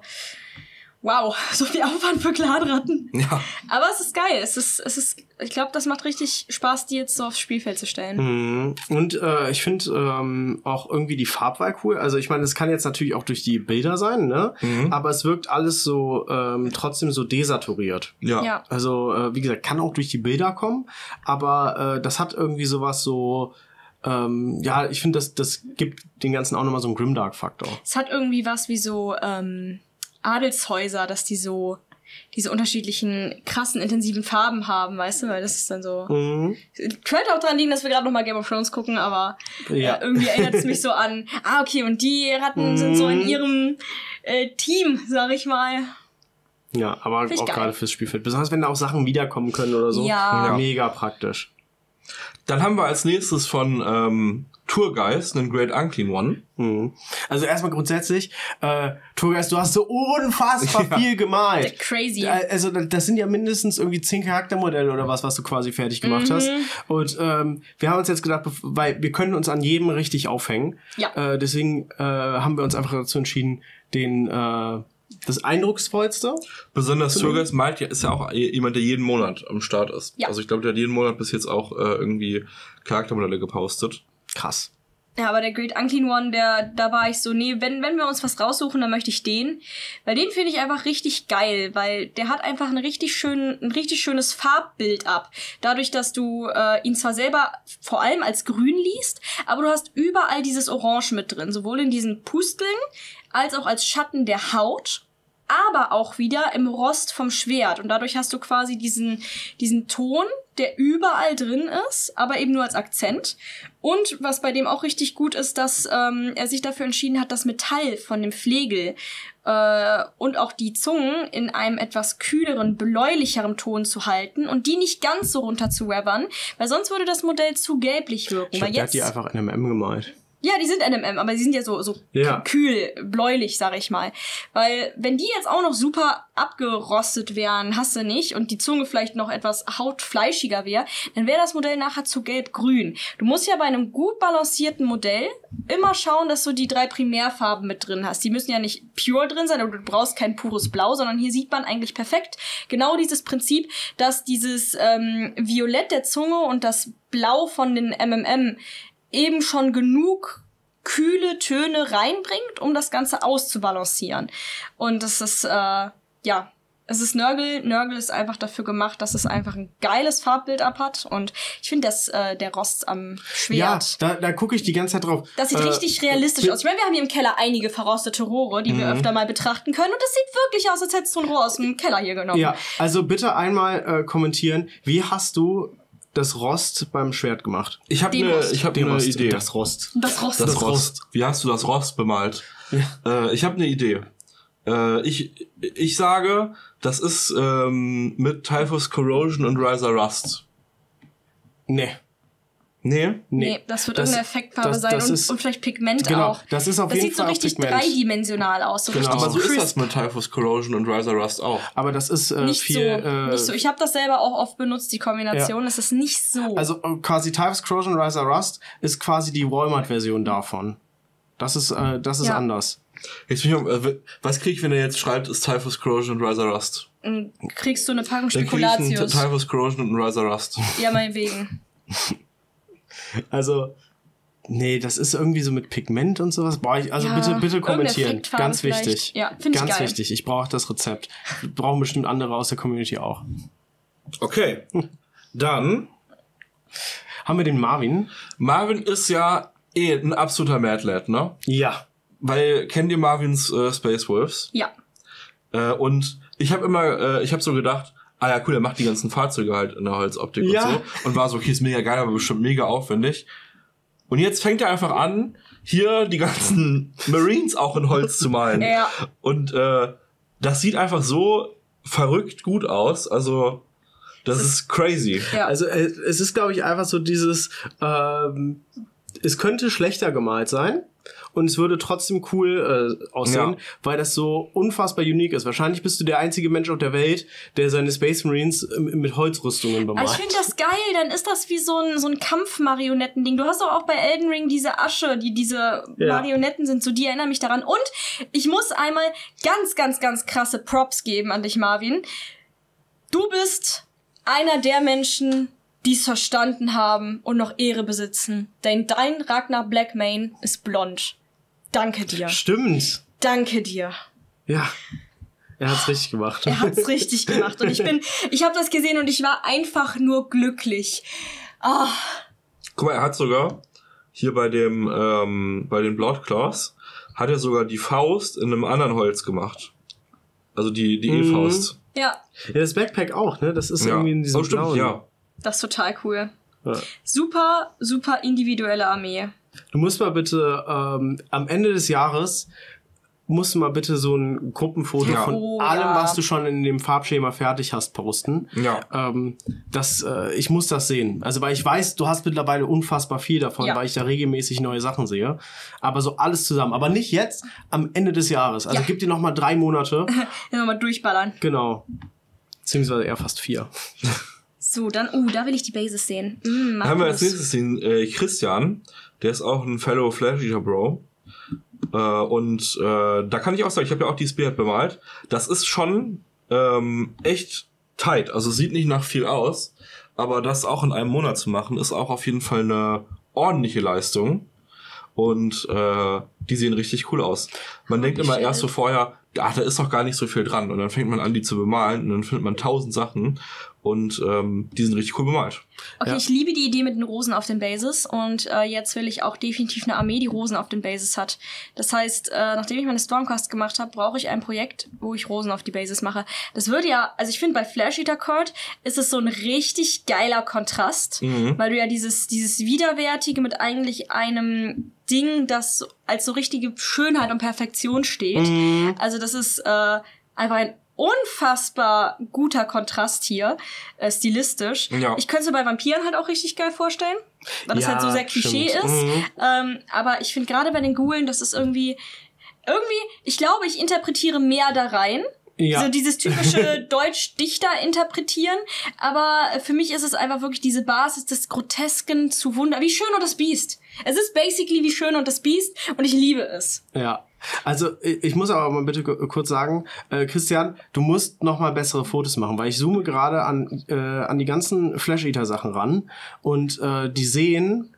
wow, [laughs] so viel Aufwand für Clanratten. Ja. Aber es ist geil. Es ist, es ist, ich glaube, das macht richtig Spaß, die jetzt so aufs Spielfeld zu stellen. Mhm. Und äh, ich finde ähm, auch irgendwie die Farbwahl cool. Also ich meine, es kann jetzt natürlich auch durch die Bilder sein, ne? Mhm. Aber es wirkt alles so ähm, trotzdem so desaturiert. Ja. Ja. Also äh, wie gesagt, kann auch durch die Bilder kommen, aber äh, das hat irgendwie sowas so. Ähm, ja, ich finde, das, das gibt den ganzen auch nochmal so einen Grimdark-Faktor. Es hat irgendwie was wie so ähm, Adelshäuser, dass die so diese unterschiedlichen krassen intensiven Farben haben, weißt du, weil das ist dann so. Mhm. Könnte auch dran liegen, dass wir gerade noch mal Game of Thrones gucken, aber Ja. ja. irgendwie erinnert es mich so an. [laughs] Ah, okay, und die Ratten sind so in ihrem äh, Team, sag ich mal. Ja, aber Find auch gerade fürs Spielfeld. Besonders wenn da auch Sachen wiederkommen können oder so. Ja. Ja. Mega praktisch. Dann haben wir als nächstes von ähm, Tourgeist einen Great Unclean One. Mhm. Also erstmal grundsätzlich, äh, Turgeist, du hast so unfassbar [laughs] Ja. viel gemalt. Crazy. Äh, Also das sind ja mindestens irgendwie zehn Charaktermodelle oder was, was du quasi fertig gemacht Mhm. hast. Und ähm, wir haben uns jetzt gedacht, weil wir können uns an jedem richtig aufhängen. Ja. Äh, deswegen äh, haben wir uns einfach dazu entschieden, den äh, das eindrucksvollste. Besonders Tourgeist malt ja, ist ja auch jemand, der jeden Monat am Start ist. Ja. Also ich glaube, der hat jeden Monat bis jetzt auch äh, irgendwie Charaktermodelle gepostet. Krass. Ja, aber der Great Unclean One, der, da war ich so, nee, wenn, wenn wir uns was raussuchen, dann möchte ich den. Weil den finde ich einfach richtig geil, weil der hat einfach ein richtig schön, ein richtig schönes Farbbild ab. Dadurch, dass du äh, ihn zwar selber vor allem als grün liest, aber du hast überall dieses Orange mit drin, sowohl in diesen Pusteln als auch als Schatten der Haut aber auch wieder im Rost vom Schwert. Und dadurch hast du quasi diesen, diesen Ton, der überall drin ist, aber eben nur als Akzent. Und was bei dem auch richtig gut ist, dass ähm, er sich dafür entschieden hat, das Metall von dem Flegel äh, und auch die Zungen in einem etwas kühleren, bläulicheren Ton zu halten und die nicht ganz so runter zu weathern, weil sonst würde das Modell zu gelblich wirken. Ich weil glaub, der jetzt hat die einfach NMM gemalt. Ja, die sind NMM, aber sie sind ja so, so Ja. kühl, bläulich, sag ich mal. Weil, wenn die jetzt auch noch super abgerostet wären, hast du nicht, und die Zunge vielleicht noch etwas hautfleischiger wäre, dann wäre das Modell nachher zu gelb-grün. Du musst ja bei einem gut balancierten Modell immer schauen, dass du die drei Primärfarben mit drin hast. Die müssen ja nicht pure drin sein, aber du brauchst kein pures Blau, sondern hier sieht man eigentlich perfekt genau dieses Prinzip, dass dieses ähm, Violett der Zunge und das Blau von den MMM eben schon genug kühle Töne reinbringt, um das Ganze auszubalancieren. Und das ist, äh, ja, es ist Nörgel. Nörgel ist einfach dafür gemacht, dass es einfach ein geiles Farbbild abhat. Und ich finde, dass äh, der Rost am Ja, Schwert. da, da gucke ich die ganze Zeit drauf. Das sieht Äh, richtig realistisch aus. Ich meine, wir haben hier im Keller einige verrostete Rohre, die wir Mhm. öfter mal betrachten können. Und das sieht wirklich aus, als hättest du ein Rohr aus dem Keller hier genommen. Ja, also bitte einmal äh, kommentieren, wie hast du das Rost beim Schwert gemacht? Ich habe eine Rost. ich hab ne Rost, Idee. Das Rost. Das Rost. Das Das Rost. Wie hast du das Rost bemalt? Äh, ich habe eine Idee. Äh, ich, ich sage, das ist ähm, mit Typhus Corrosion und Riser Rust. Nee. Nee? Nee, das wird Das- irgendeine Effektfarbe das- sein das und, ist- und vielleicht Pigment Genau, auch. das ist auf das jeden sieht Fall so richtig Pigment. dreidimensional aus. So Genau. Aber so ist das mit Typhus Corrosion und Riser Rust auch. Aber das ist äh, Nicht viel. so, äh, nicht so. Ich habe das selber auch oft benutzt, die Kombination. Es ist nicht so. Also äh, quasi Typhus Corrosion Riser Rust ist quasi die Walmart-Version davon. Das ist, äh, das ist Ja. anders. Jetzt bin ich, mal- äh, was krieg ich, wenn er jetzt schreibt, ist Typhus Corrosion und Riser Rust? Dann kriegst du eine Packung Dann krieg ich einen Spekulatius. Typhus Corrosion und Riser Rust. Ja, meinetwegen. [laughs] Also, nee, das ist irgendwie so mit Pigment und sowas. Boah, ich, also Ja, bitte, bitte kommentieren. Ganz vielleicht. wichtig. Ja, find ich Ganz geil. wichtig. Ich brauche das Rezept. Brauchen bestimmt andere aus der Community auch. Okay. Dann, Haben wir den Marvin? Marvin ist ja eh ein absoluter Mad Lad, ne? Ja. Weil, kennt ihr Marvins äh, Space Wolves? Ja. Äh, und ich habe immer, äh, ich habe so gedacht, ah ja, cool, er macht die ganzen Fahrzeuge halt in der Holzoptik Ja. und so. Und war so, okay, ist mega geil, aber bestimmt mega aufwendig. Und jetzt fängt er einfach an, hier die ganzen Marines auch in Holz zu malen. [laughs] Ja. Und äh, das sieht einfach so verrückt gut aus. Also, das ist crazy. Ja. Also äh, es ist, glaube ich, einfach so dieses, ähm, es könnte schlechter gemalt sein und es würde trotzdem cool äh, aussehen, Ja. weil das so unfassbar unique ist. Wahrscheinlich bist du der einzige Mensch auf der Welt, der seine Space Marines ähm, mit Holzrüstungen bemalt. Aber ich finde das geil, dann ist das wie so ein, so ein Kampfmarionettending. Du hast doch auch bei Elden Ring diese Asche, die diese Ja. Marionetten sind, so die erinnern mich daran. Und ich muss einmal ganz, ganz, ganz krasse Props geben an dich, Marvin. Du bist einer der Menschen, die es verstanden haben und noch Ehre besitzen. Denn dein Ragnar Blackmane ist blond. Danke dir. Stimmt. Danke dir. Ja. Er hat's richtig gemacht. Er hat's richtig gemacht. Und ich bin, [laughs] ich habe das gesehen und ich war einfach nur glücklich. Ah, Guck mal, er hat sogar hier bei dem, ähm, bei den Bloodclaws, hat er sogar die Faust in einem anderen Holz gemacht. Also die, die Mhm. E-Faust. ja, Ja, das Backpack auch, ne? Das ist Ja. irgendwie in diesem oh, stimmt, blauen. ja. das ist total cool. Ja. Super, super individuelle Armee. Du musst mal bitte ähm, am Ende des Jahres musst du mal bitte so ein Gruppenfoto Ja. von Oh, allem, ja. was du schon in dem Farbschema fertig hast, posten. Ja. Ähm, das, äh, ich muss das sehen. Also, weil ich weiß, du hast mittlerweile unfassbar viel davon, Ja. weil ich da regelmäßig neue Sachen sehe. Aber so alles zusammen. Aber nicht jetzt, am Ende des Jahres. Also Ja. gib dir noch mal drei Monate. [laughs] Immer mal durchballern. genau. Beziehungsweise eher fast vier. So, dann, uh, da will ich die Bases sehen. Mm, Dann haben wir als nächstes den äh, Christian, der ist auch ein Fellow Flash Eater Bro. Äh, und äh, da kann ich auch sagen, ich habe ja auch die Spearhead bemalt. Das ist schon ähm, echt tight. Also sieht nicht nach viel aus, aber das auch in einem Monat zu machen, ist auch auf jeden Fall eine ordentliche Leistung. und äh, die sehen richtig cool aus. Man denkt immer erst so vorher, ach, da ist doch gar nicht so viel dran und dann fängt man an, die zu bemalen und dann findet man tausend Sachen und ähm, die sind richtig cool bemalt. Okay, Ja. ich liebe die Idee mit den Rosen auf den Bases und äh, jetzt will ich auch definitiv eine Armee, die Rosen auf den Bases hat. Das heißt, äh, nachdem ich meine Stormcast gemacht habe, brauche ich ein Projekt, wo ich Rosen auf die Bases mache. Das würde ja, also ich finde bei Flash Eater Court ist es so ein richtig geiler Kontrast, Mhm. weil du ja dieses dieses widerwärtige mit eigentlich einem Ding, das als so richtige Schönheit und Perfektion steht. Mhm. Also das ist äh, einfach ein unfassbar guter Kontrast hier, äh, stilistisch. Ja. Ich könnte es mir bei Vampiren halt auch richtig geil vorstellen, weil das Ja, halt so sehr Klischee stimmt. ist. Mhm. Ähm, aber ich finde gerade bei den Ghoulen, das ist irgendwie, irgendwie, ich glaube, ich interpretiere mehr da rein. Ja. So dieses typische [laughs] Deutsch-Dichter interpretieren. Aber für mich ist es einfach wirklich diese Basis des Grotesken zu Wunder. Wie schön und das Biest. Es ist basically wie schön und das Biest und ich liebe es. Ja. Also ich muss aber mal bitte ku- kurz sagen, äh, Christian, du musst noch mal bessere Fotos machen, weil ich zoome gerade an äh, an die ganzen Flash Eater Sachen ran und äh, die sehen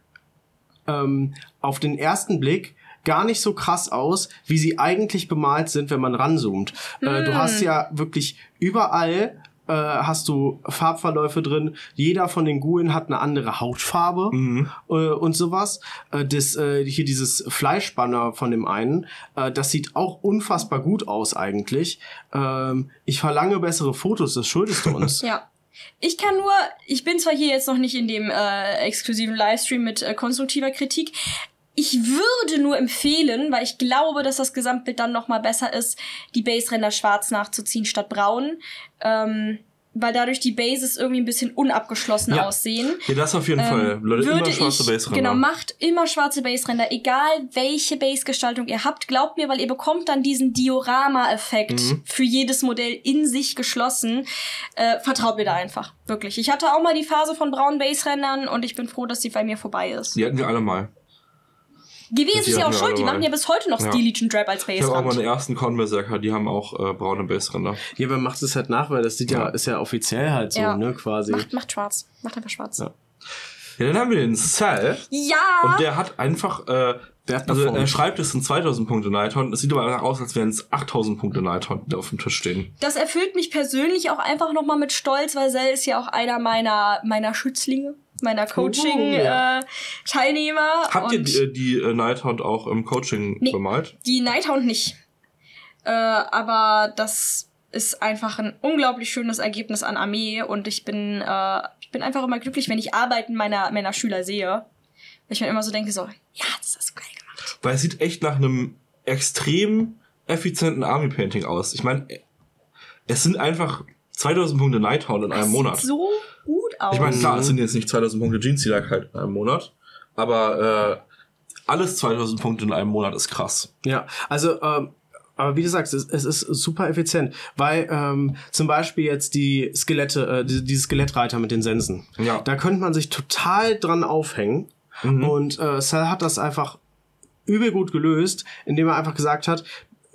ähm, auf den ersten Blick gar nicht so krass aus, wie sie eigentlich bemalt sind, wenn man ranzoomt. Äh, du hast ja wirklich überall äh, hast du Farbverläufe drin. Jeder von den Gulen hat eine andere Hautfarbe äh, und sowas. Äh, das, äh, hier dieses Fleischbanner von dem einen, äh, das sieht auch unfassbar gut aus eigentlich. Ähm, ich verlange bessere Fotos, das schuldest du [laughs] uns. Ja. Ich kann nur, ich bin zwar hier jetzt noch nicht in dem äh, exklusiven Livestream mit äh, konstruktiver Kritik. Ich würde nur empfehlen, weil ich glaube, dass das Gesamtbild dann noch mal besser ist, die Base-Ränder schwarz nachzuziehen statt braun. Ähm, weil dadurch die Bases irgendwie ein bisschen unabgeschlossen Ja. aussehen. Ja, das auf jeden Fall. Leute, immer schwarze Base-Ränder. Genau, macht immer schwarze Base-Ränder, egal welche Base-Gestaltung ihr habt. Glaubt mir, weil ihr bekommt dann diesen Diorama-Effekt Mhm. für jedes Modell in sich geschlossen. Äh, vertraut mir da einfach, wirklich. Ich hatte auch mal die Phase von braunen Base-Rändern und ich bin froh, dass die bei mir vorbei ist. Die hatten wir alle mal. Die ist es ja auch schuld, die machen ja bis heute noch Ja. Steel Legion Drap als Ich habe auch meine ersten Con-Berserker, die haben auch äh, braune Base-Ränder. Ja, aber macht es halt nach, weil das sieht ja, Ja. ist ja offiziell halt so, Ja. ne, quasi. Macht, macht schwarz. Macht einfach schwarz. Ja. Ja, dann haben wir den Cell. Ja! Und der hat einfach, äh, Der hat also er schreibt es sind 2000 Punkte Nighthorn. Es sieht aber einfach aus, als wären es 8000 Punkte Nighthorn, die auf dem Tisch stehen. Das erfüllt mich persönlich auch einfach nochmal mit Stolz, weil Sel ist ja auch einer meiner, meiner Schützlinge, meiner ja. Coaching-Teilnehmer. Habt ihr die, äh, die äh, Nighthorn auch im Coaching Nee. bemalt? die Nighthound nicht. Äh, aber das ist einfach ein unglaublich schönes Ergebnis an Armee und ich bin, äh, ich bin einfach immer glücklich, wenn ich Arbeiten meiner, meiner Schüler sehe. Weil ich mir immer so denke, so, ja, das ist geil gemacht. Weil es sieht echt nach einem extrem effizienten Army-Painting aus. Ich meine, es sind einfach 2000 Punkte Nighthorn in einem Das Monat. So gut aus. Ich meine, klar, es sind jetzt nicht 2000 Punkte Jeans halt in einem Monat, aber äh, alles 2000 Punkte in einem Monat ist krass. Ja, also, ähm, aber wie du sagst, es, es ist super effizient, weil ähm, zum Beispiel jetzt die Skelette, äh, die, die Skelettreiter mit den Sensen, Ja. da könnte man sich total dran aufhängen und äh, Cell hat das einfach übel gut gelöst, indem er einfach gesagt hat,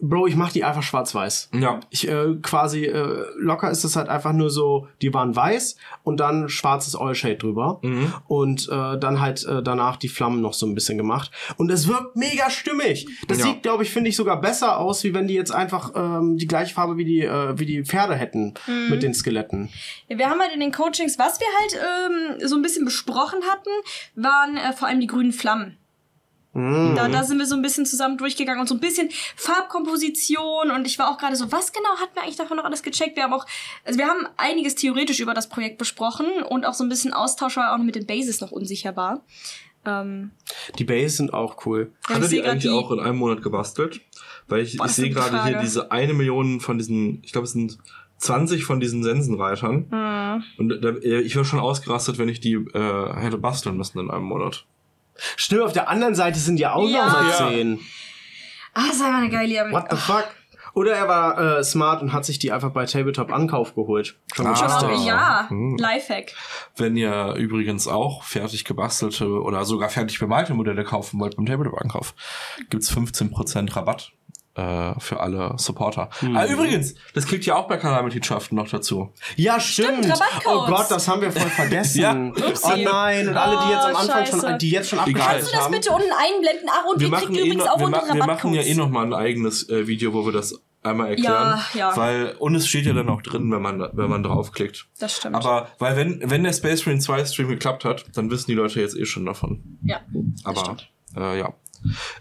Bro, ich mach die einfach schwarz-weiß. Ja. Ich äh, quasi äh, locker ist es halt einfach nur so, die waren weiß und dann schwarzes Oil Shade drüber Mhm. und äh, dann halt äh, danach die Flammen noch so ein bisschen gemacht und es wirkt mega stimmig. Das Ja. sieht, glaube ich, finde ich sogar besser aus, wie wenn die jetzt einfach ähm, die gleiche Farbe wie die äh, wie die Pferde hätten Mhm. mit den Skeletten. Ja, wir haben halt in den Coachings, was wir halt ähm, so ein bisschen besprochen hatten, waren äh, vor allem die grünen Flammen. Mhm. Da, da sind wir so ein bisschen zusammen durchgegangen und so ein bisschen Farbkomposition und ich war auch gerade so, was genau hat mir eigentlich davon noch alles gecheckt? Wir haben auch, also wir haben einiges theoretisch über das Projekt besprochen und auch so ein bisschen Austausch, weil auch mit den Bases noch unsicher war. Ähm, Die Bases sind auch cool. ja, ihr grad eigentlich auch in einem Monat gebastelt? Weil ich, Boah, ich sehe gerade hier diese eine Million von diesen, ich glaube es sind 20 von diesen Sensenreitern. hm. Und da, ich war schon ausgerastet, wenn ich die äh, hätte basteln müssen in einem Monat. Stimmt, auf der anderen Seite sind ja auch Ja. noch mal Ja. zehn. Ah, das war eine geile Idee. What the fuck? Oder er war äh, smart und hat sich die einfach bei Tabletop Ankauf geholt. Schon Ah. ja, Hm. Lifehack. Wenn ihr übrigens auch fertig gebastelte oder sogar fertig bemalte Modelle kaufen wollt beim Tabletop-Ankauf, gibt's 15% Rabatt für alle Supporter. Ah, übrigens, das kriegt ihr auch bei Kalamity-Schaften noch dazu. Ja, stimmt. Stimmt, Rabattcodes. oh Gott, das haben wir voll vergessen. [laughs] Ja. Oh nein, und alle, die jetzt am Oh, Anfang schon, scheiße. die jetzt schon Egal. abgeschaltet Kannst du das haben. bitte unten einblenden? Ach, und Wir ihr kriegt machen, eh übrigens noch, auch wir, unsere ma wir machen ja Rabattcodes. eh noch mal ein eigenes äh, Video, wo wir das einmal erklären. Ja, ja. Weil, und es steht ja dann auch drin, wenn man, wenn man draufklickt. Das stimmt. Aber, weil wenn, wenn der Space Marine 2 Stream geklappt hat, dann wissen die Leute jetzt eh schon davon. ja. Aber, äh, ja.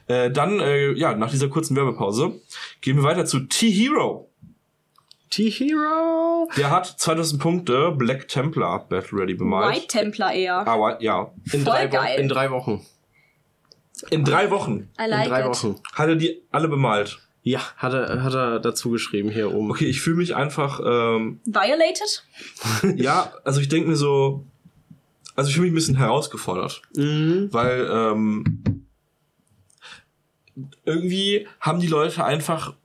Äh, dann, äh, ja, nach dieser kurzen Werbepause gehen wir weiter zu T-Hero. T-Hero. Der hat 2000 Punkte Black Templar Battle Ready bemalt. White Templar eher. Ah, White, ja. In, Voll drei Wo- geil. in drei Wochen. In drei Wochen I In like drei it. Wochen. hat er die alle bemalt. Ja, hat er, hat er dazu geschrieben hier oben. Okay, ich fühle mich einfach, ähm, Violated? [laughs] ja, also ich denke mir so, also ich fühle mich ein bisschen herausgefordert. Mhm. Weil ähm, irgendwie haben die Leute einfach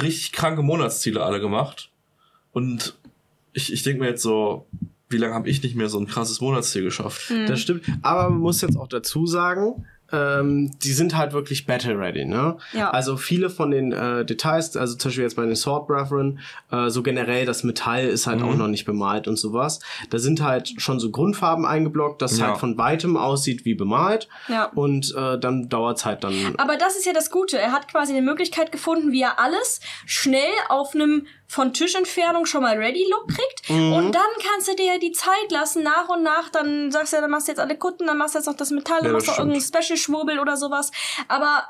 richtig kranke Monatsziele alle gemacht. Und ich, ich denke mir jetzt so, wie lange habe ich nicht mehr so ein krasses Monatsziel geschafft? Das stimmt. Aber man muss jetzt auch dazu sagen, ähm, die sind halt wirklich battle ready, ne? Ja. Also viele von den äh, Details, also zum Beispiel jetzt bei den Sword Brethren, äh, so generell das Metall ist halt Mhm. auch noch nicht bemalt und sowas. Da sind halt schon so Grundfarben eingeblockt, das Ja. halt von weitem aussieht wie bemalt. Ja. Und äh, dann dauert's halt dann. Aber das ist ja das Gute. Er hat quasi eine Möglichkeit gefunden, wie er alles schnell auf einem von Tischentfernung schon mal Ready-Look kriegt. Mhm. Und dann kannst du dir ja die Zeit lassen, nach und nach. Dann sagst du ja, dann machst du jetzt alle Kutten, dann machst du jetzt noch das Metall, dann Ja, machst du irgendeinen Special-Schwurbel oder sowas. Aber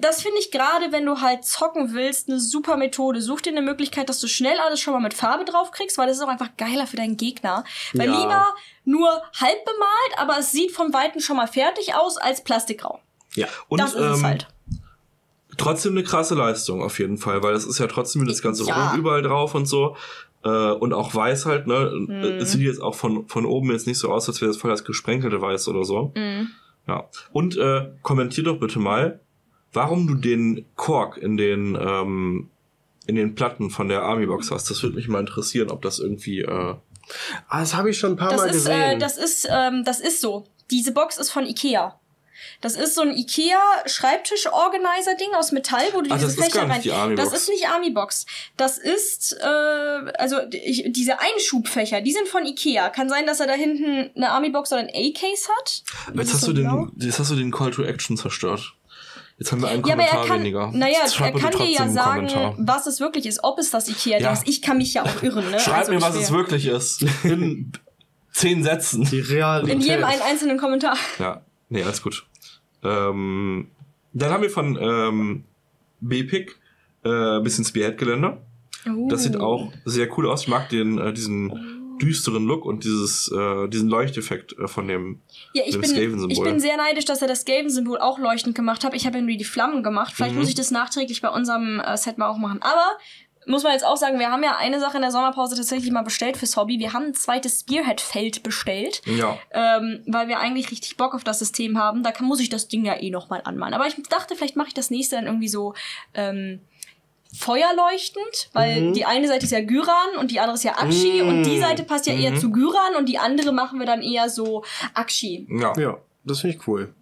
das finde ich gerade, wenn du halt zocken willst, eine super Methode. Such dir eine Möglichkeit, dass du schnell alles schon mal mit Farbe drauf kriegst, weil das ist auch einfach geiler für deinen Gegner. Weil Ja. lieber nur halb bemalt, aber es sieht vom Weiten schon mal fertig aus als Plastikgrau. ja. Und, das ist es ähm, halt. Trotzdem eine krasse Leistung auf jeden Fall, weil es ist ja trotzdem das ganze Ja. Rund überall drauf und so. Äh, und auch weiß halt, ne? Mhm. Es sieht jetzt auch von, von oben jetzt nicht so aus, als wäre das voll das gesprenkelte Weiß oder so. Mhm. Ja. Und äh, kommentier doch bitte mal, warum du den Kork in den ähm, in den Platten von der Army Box hast. Das würde mich mal interessieren, ob das irgendwie äh, Ah, das habe ich schon ein paar Das Mal ist, äh, gesehen. das ist, ähm, das ist so. Diese Box ist von Ikea. Das ist so ein Ikea Schreibtisch-Organizer Ding aus Metall, wo du Ah, diese das ist Fächer rein. die das Box. ist nicht Army Box. Das ist äh, also ich, diese Einschubfächer, die sind von Ikea. Kann sein, dass er da hinten eine Army Box oder ein A-Case hat. Jetzt ist hast, so du blau. den, jetzt hast du den Call to Action zerstört. Jetzt haben wir einen Ja, aber Kommentar er kann, weniger. naja, er kann dir ja sagen, Kommentar. was es wirklich ist, ob es das Ikea-Ding Ja. ist. Ich kann mich ja auch irren, ne? Schreib Also mir, was es wirklich ist. In zehn Sätzen. die Realität. In jedem einen einzelnen Kommentar. Ja, nee, alles gut. Ähm, dann haben wir von ähm, B-Pick äh, bisschen Spearhead-Gelände. Das sieht Uh. auch sehr cool aus. Ich mag den, äh, diesen düsteren Look und dieses, äh, diesen Leuchteffekt äh, von dem. Ja, ich dem bin, ich bin sehr neidisch, dass er das Skaven-Symbol auch leuchtend gemacht hat. Ich habe irgendwie die Flammen gemacht. Vielleicht Mhm. muss ich das nachträglich bei unserem äh, Set mal auch machen. Aber muss man jetzt auch sagen, wir haben ja eine Sache in der Sommerpause tatsächlich mal bestellt fürs Hobby. Wir haben ein zweites Spearhead-Feld bestellt. Ja. Ähm, weil wir eigentlich richtig Bock auf das System haben. Da kann, muss ich das Ding ja eh nochmal anmalen. Aber ich dachte, vielleicht mache ich das nächste dann irgendwie so ähm, feuerleuchtend, weil Mhm. die eine Seite ist ja Gyran und die andere ist ja Akshi und die Seite passt ja eher Mhm. zu Gyran und die andere machen wir dann eher so Akshi. Ja. Ja, das finde ich cool.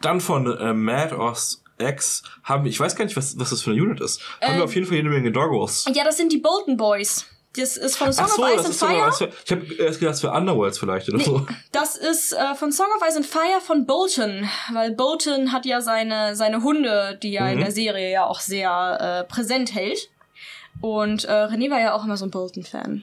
Dann von äh, Mad Oz X haben, ich weiß gar nicht, was, was das für eine Unit ist. Haben Ähm, wir auf jeden Fall jede Menge Doggos. Ja, das sind die Bolton Boys. Das ist von Song so, of Ice das and sogar Fire. für, Ich habe erst gedacht, es wäre Underworlds vielleicht oder so. Das ist äh, von Song of Ice and Fire von Bolton, weil Bolton hat ja seine seine Hunde, die er in Mhm. der Serie ja auch sehr äh, präsent hält. Und äh, René war ja auch immer so ein Bolton-Fan.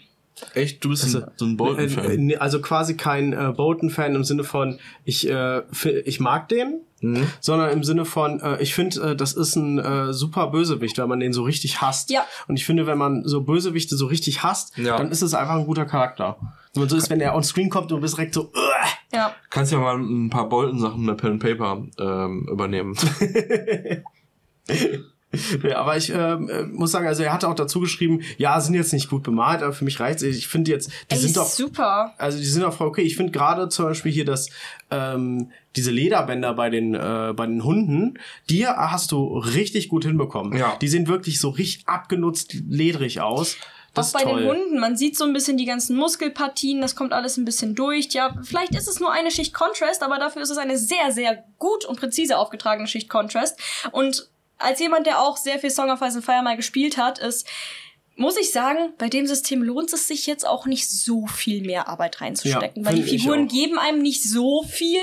Echt, du bist Also, ein, so ein Bolton-Fan. Äh, nee, Also quasi kein äh, Bolton-Fan im Sinne von, ich, äh, ich mag den, Mhm. sondern im Sinne von, äh, ich finde, äh, das ist ein äh, super Bösewicht, weil man den so richtig hasst. Ja. Und ich finde, wenn man so Bösewichte so richtig hasst, Ja. dann ist es einfach ein guter Charakter. Wenn man so ist, wenn der on Screen kommt und du bist direkt so, "Uah!" Ja. Kannst ja mal ein paar Bolton-Sachen der Pen and Paper ähm, übernehmen. [laughs] Ja, aber ich ähm, äh, muss sagen, also er hatte auch dazu geschrieben, ja, sind jetzt nicht gut bemalt, aber für mich reicht's. Ich finde jetzt, die Ey, sind doch super. also die sind auch voll okay. Ich finde gerade zum Beispiel hier das ähm, diese Lederbänder bei den äh, bei den Hunden, die hast du richtig gut hinbekommen. Ja. Die sehen wirklich so richtig abgenutzt ledrig aus. Das auch bei toll. den Hunden, man sieht so ein bisschen die ganzen Muskelpartien, das kommt alles ein bisschen durch. Ja, vielleicht ist es nur eine Schicht Contrast, aber dafür ist es eine sehr, sehr gut und präzise aufgetragene Schicht Contrast. Und als jemand, der auch sehr viel Song of Ice and Fire mal gespielt hat, ist, muss ich sagen, bei dem System lohnt es sich jetzt auch nicht so viel mehr Arbeit reinzustecken, Ja, weil die Figuren geben einem nicht so viel.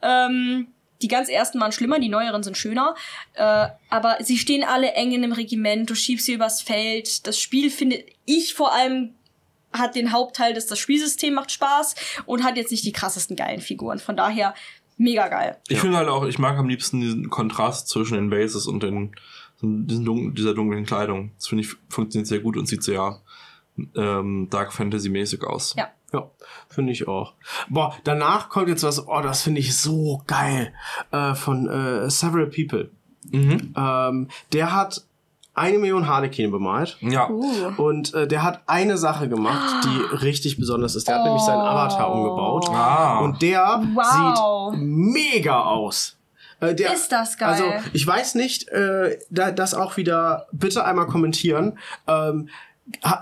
Ähm, die ganz ersten waren schlimmer, die neueren sind schöner. Äh, aber sie stehen alle eng in einem Regiment, du schiebst sie übers Feld. Das Spiel finde ich vor allem hat den Hauptteil, dass das Spielsystem macht Spaß und hat jetzt nicht die krassesten geilen Figuren. Von daher mega geil. Ich finde halt auch, ich mag am liebsten diesen Kontrast zwischen den Bases und den, diesen dun dieser dunklen Kleidung. Das finde ich funktioniert sehr gut und sieht sehr ähm, Dark Fantasy-mäßig aus. Ja. Ja, finde ich auch. Boah, danach kommt jetzt was, oh, das finde ich so geil, äh, von äh, Several People. Mhm. Ähm, der hat eine Million Harlequin bemalt. Ja. Uh. Und äh, der hat eine Sache gemacht, die richtig besonders ist. Der hat nämlich seinen Avatar umgebaut. Ah. Und der Wow. sieht mega aus. Äh, der, Ist das geil. Also, ich weiß nicht, äh, da, das auch wieder bitte einmal kommentieren. Ähm,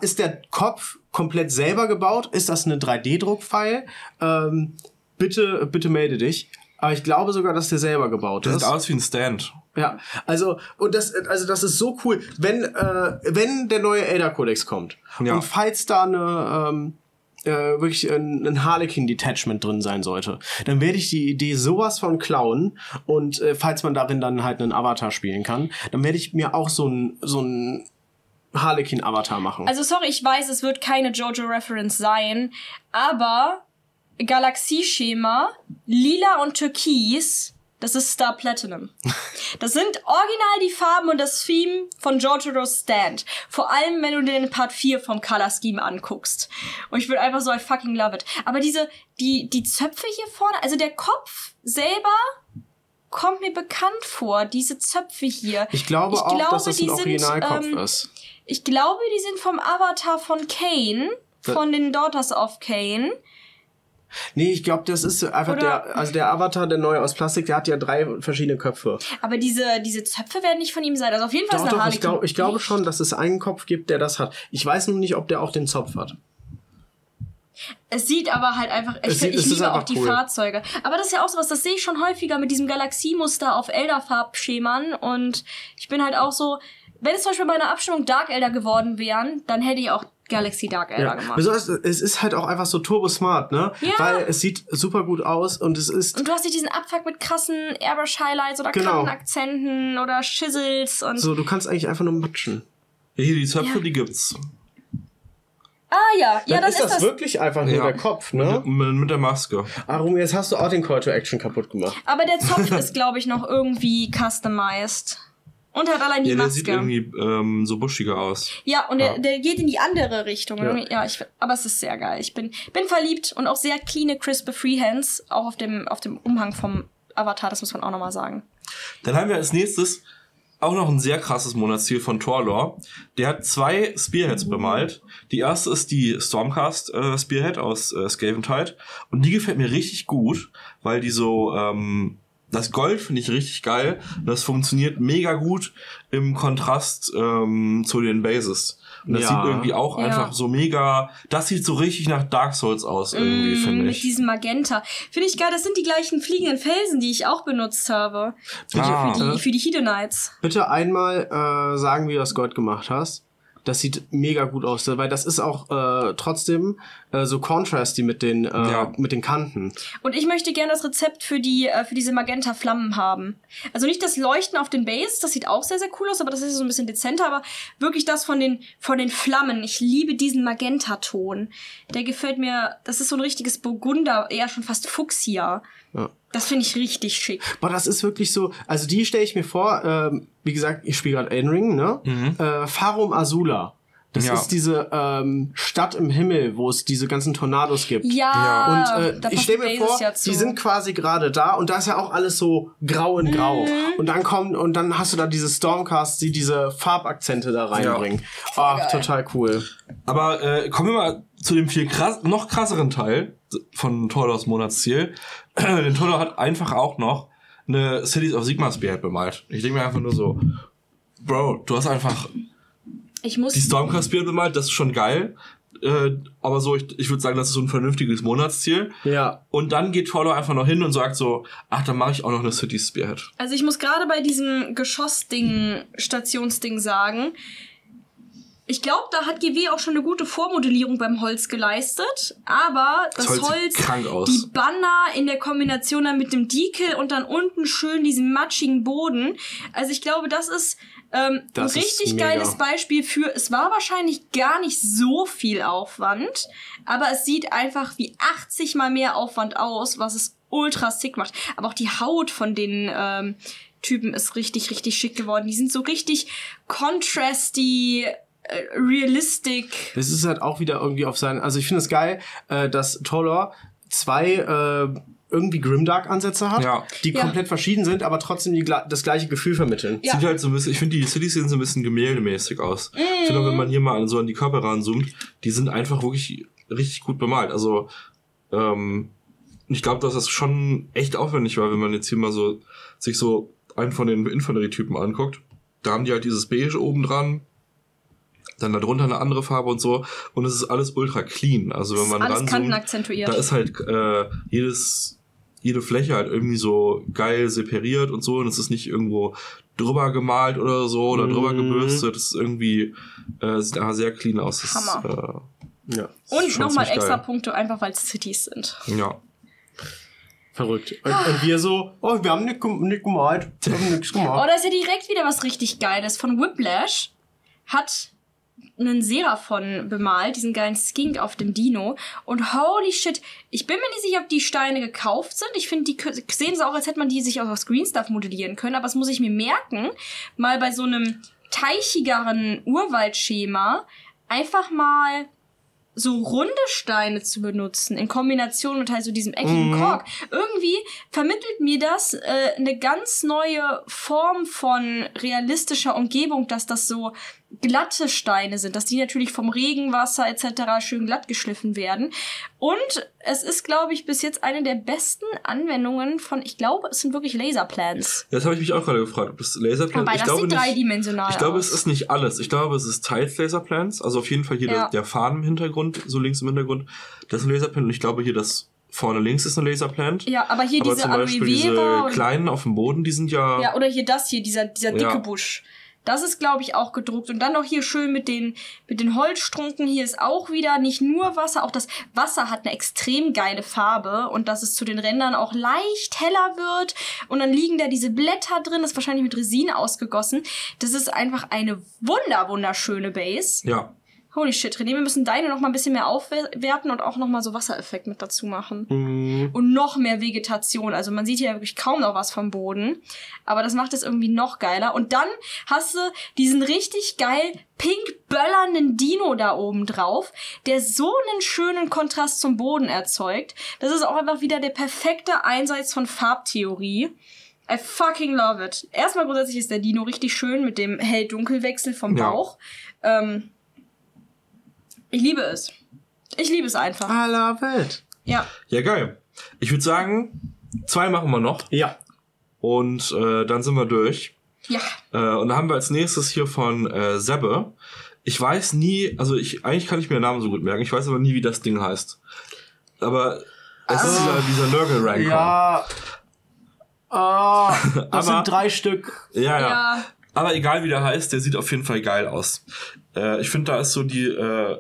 ist der Kopf komplett selber gebaut? Ist das eine 3D-Druckfile? Ähm, bitte, bitte melde dich. Aber ich glaube sogar, dass der selber gebaut Das ist. sieht aus wie ein Stand. Ja, also und das also das ist so cool, wenn äh, wenn der neue Elder Codex kommt Ja. und falls da eine ähm, äh, wirklich ein, ein Harlequin Detachment drin sein sollte, dann werde ich die Idee sowas von klauen und äh, falls man darin dann halt einen Avatar spielen kann, dann werde ich mir auch so ein so ein Harlequin Avatar machen. Also sorry, ich weiß, es wird keine JoJo-Reference sein, aber Galaxieschema, lila und türkis, das ist Star Platinum. Das sind original die Farben und das Theme von JoJo's Stand. Vor allem, wenn du dir den Part 4 vom Color Scheme anguckst. Und ich würde einfach so, I fucking love it. Aber diese, die, die Zöpfe hier vorne, also der Kopf selber kommt mir bekannt vor, diese Zöpfe hier. ich glaube auch, dass das die ein sind, Originalkopf ähm, ist. ich glaube, die sind vom Avatar von Kane, von den Daughters of Kane. Nee, ich glaube, das ist einfach Oder- der also der Avatar der neue aus Plastik, der hat ja drei verschiedene Köpfe. Aber diese, diese Zöpfe werden nicht von ihm sein. Also auf jeden Fall Doch, ist eine doch, ich, glaub, ich glaube schon, dass es einen Kopf gibt, der das hat. Ich weiß nur nicht, ob der auch den Zopf hat. Es sieht aber halt einfach, ich, sieht- ich liebe auch die cool. Fahrzeuge. Aber das ist ja auch sowas, das sehe ich schon häufiger mit diesem Galaxiemuster auf Elder-Farbschemen. Und ich bin halt auch so, wenn es zum Beispiel bei einer Abstimmung Dark Elder geworden wären, dann hätte ich auch Galaxy Dark Elder Ja. gemacht. Besonders, es ist halt auch einfach so turbo smart, ne? Ja. Weil es sieht super gut aus und es ist und du hast nicht diesen Abfuck mit krassen Airbrush-Highlights oder Genau. Kantenakzenten oder Chisels und. so, du kannst eigentlich einfach nur matschen. Ja, hier die Zöpfe, Ja. die gibt's. Ah ja, ja, Dann dann ist das, wirklich einfach nur Ja. der Kopf, ne? Mit, mit der Maske. Arum, jetzt hast du auch den Call to Action kaputt gemacht. Aber der Zopf [laughs] ist, glaube ich, noch irgendwie customized. Und hat allein die Ja, der Maske. sieht irgendwie ähm, so buschiger aus. ja, und der, Ja. der geht in die andere Richtung. Ja. Ja, ich, aber es ist sehr geil. Ich bin, bin verliebt und auch sehr cleane, crispe Freehands. Auch auf dem, auf dem Umhang vom Avatar, das muss man auch nochmal sagen. Dann haben wir als nächstes auch noch ein sehr krasses Monatsziel von Torlor. Der hat zwei Spearheads bemalt. Die erste ist die Stormcast äh, Spearhead aus äh, Scaventide. Und die gefällt mir richtig gut, weil die so, ähm, das Gold finde ich richtig geil. Das funktioniert mega gut im Kontrast ähm, zu den Bases. Und das Ja. sieht irgendwie auch Ja. einfach so mega, das sieht so richtig nach Dark Souls aus irgendwie, Mm, finde mit ich. diesem Magenta. Finde ich geil, das sind die gleichen fliegenden Felsen, die ich auch benutzt habe. Ah. Für die, für die Hedonites. Bitte einmal äh, sagen, wie du das Gold gemacht hast. Das sieht mega gut aus, weil das ist auch äh, trotzdem äh, so contrasty mit den äh, Ja. mit den Kanten. Und ich möchte gerne das Rezept für die äh, für diese Magenta Flammen haben. Also nicht das Leuchten auf den Base, das sieht auch sehr sehr cool aus, aber das ist so ein bisschen dezenter, aber wirklich das von den von den Flammen. Ich liebe diesen Magenta Ton. Der gefällt mir, das ist so ein richtiges Burgunder, eher schon fast Fuchsia. Ja. Das finde ich richtig schick. Boah, das ist wirklich so. Also die stelle ich mir vor. Ähm, wie gesagt, ich spiele gerade Elden Ring, ne? Äh, Farum Azula. Das Ja. ist diese ähm, Stadt im Himmel, wo es diese ganzen Tornados gibt. Ja, Und äh, da ich stelle mir vor, ja die sind quasi gerade da und da ist ja auch alles so grau in grau. Mhm. Und dann kommen und dann hast du da diese Stormcasts, die diese Farbakzente da reinbringen. Ach, total cool. Aber äh, kommen wir mal zu dem viel krass, noch krasseren Teil von Tordors Monatsziel. [clears throat] Denn Tordor hat einfach auch noch eine Cities of Sigma Spearhead bemalt. Ich denke mir einfach nur so, Bro, du hast einfach Ich muss die Stormcast Spearhead bemalt, das ist schon geil. Äh, aber so, ich, ich würde sagen, das ist so ein vernünftiges Monatsziel. Ja. Und dann geht Trollo einfach noch hin und sagt so, ach, dann mache ich auch noch eine City Spearhead. Also ich muss gerade bei diesem Geschossding, Stationsding sagen, ich glaube, da hat GW auch schon eine gute Vormodellierung beim Holz geleistet, aber das, Das Holz Holz, die Banner in der Kombination dann mit dem Dekel und dann unten schön diesen matschigen Boden. Also ich glaube, das ist ähm, Das ein richtig geiles Beispiel für, es war wahrscheinlich gar nicht so viel Aufwand, aber es sieht einfach wie 80 mal mehr Aufwand aus, was es ultra sick macht. Aber auch die Haut von den ähm, Typen ist richtig, richtig schick geworden. Die sind so richtig contrasty, realistic. Das ist halt auch wieder irgendwie auf seinen. Also ich finde es geil, äh, dass Toller zwei äh, irgendwie Grimdark-Ansätze hat, Ja. die Ja. komplett verschieden sind, aber trotzdem die, das gleiche Gefühl vermitteln. Ja. Sieht halt so ein bisschen, ich finde die Cities sehen so ein bisschen gemäldemäßig aus. Ich finde, wenn man hier mal an- so an die Körper ranzoomt, die sind einfach wirklich richtig gut bemalt. Also, ähm, ich glaube, dass das schon echt aufwendig war, wenn man jetzt hier mal so sich so einen von den Infanterietypen anguckt. Da haben die halt dieses Beige oben dran, dann darunter eine andere Farbe und so. Und es ist alles ultra clean. Also wenn man alles ranzoomt, Kanten akzentuiert. da ist halt äh, jedes, jede Fläche halt irgendwie so geil separiert und so und es ist nicht irgendwo drüber gemalt oder so oder drüber Mhm. gebürstet. Das ist irgendwie, äh, sieht einfach sehr clean aus. Das, Hammer. Ja. Und nochmal extra geil. Punkte, einfach weil es Cities sind. Äh, ja. Verrückt. Und, und wir so, oh, wir haben nicht, nicht gemalt. Wir haben nichts Oh, [laughs] gemacht. da ist ja direkt wieder was richtig Geiles. Von Whiplash hat einen Seraphon bemalt, diesen geilen Skink auf dem Dino. Und holy shit, ich bin mir nicht sicher, ob die Steine gekauft sind. Ich finde, die sehen so auch, als hätte man die sich auch aus Green Stuff modellieren können. Aber das muss ich mir merken, mal bei so einem teichigeren Urwaldschema einfach mal so runde Steine zu benutzen in Kombination mit halt so diesem eckigen Kork. Irgendwie vermittelt mir das äh, eine ganz neue Form von realistischer Umgebung, dass das so glatte Steine sind, dass die natürlich vom Regenwasser etc. schön glatt geschliffen werden. Und es ist, glaube ich, bis jetzt eine der besten Anwendungen von, ich glaube, es sind wirklich Laserplans. Das habe ich mich auch gerade gefragt, ob das Laserplan Wobei, ich das glaube sieht nicht. dreidimensional Ich glaube, aus. es ist nicht alles. Ich glaube, es ist teils Laserplans. Also auf jeden Fall hier Ja. der, der Faden im Hintergrund, so links im Hintergrund. Das ist ein Laserplan und ich glaube hier das vorne links ist ein Laserplant. Ja, aber hier Aber diese zum Beispiel diese kleinen auf dem Boden, die sind ja, Ja, oder hier das hier, dieser, dieser dicke Ja. Busch. Das ist, glaube ich, auch gedruckt. Und dann noch hier schön mit den, mit den Holzstrunken. Hier ist auch wieder nicht nur Wasser, auch das Wasser hat eine extrem geile Farbe und dass es zu den Rändern auch leicht heller wird. Und dann liegen da diese Blätter drin, das ist wahrscheinlich mit Resin ausgegossen. Das ist einfach eine wunder, wunderschöne Base. ja. Holy shit, René, wir müssen deine noch mal ein bisschen mehr aufwerten und auch noch mal so Wassereffekt mit dazu machen Mhm. und noch mehr Vegetation. Also man sieht hier wirklich kaum noch was vom Boden. Aber das macht es irgendwie noch geiler. Und dann hast du diesen richtig geil pink böllernden Dino da oben drauf, der so einen schönen Kontrast zum Boden erzeugt. Das ist auch einfach wieder der perfekte Einsatz von Farbtheorie. I fucking love it. Erstmal grundsätzlich ist der Dino richtig schön mit dem Hell-Dunkel-Wechsel vom Ja. Bauch. Ähm, ich liebe es. Ich liebe es einfach. I love it. Ja. Ja, geil. Ich würde sagen, zwei machen wir noch Ja. und äh, dann sind wir durch. Ja. Äh, und dann haben wir als nächstes hier von äh, Sebbe. Ich weiß nie, also ich eigentlich kann ich mir den Namen so gut merken, ich weiß aber nie, wie das Ding heißt. Aber es ist dieser, dieser Nurgle-Rank. Ja. Ah, [laughs] das Aber- sind drei Stück. ja, ja. Ja. Aber egal wie der heißt, der sieht auf jeden Fall geil aus. Äh, ich finde, da ist so die, äh,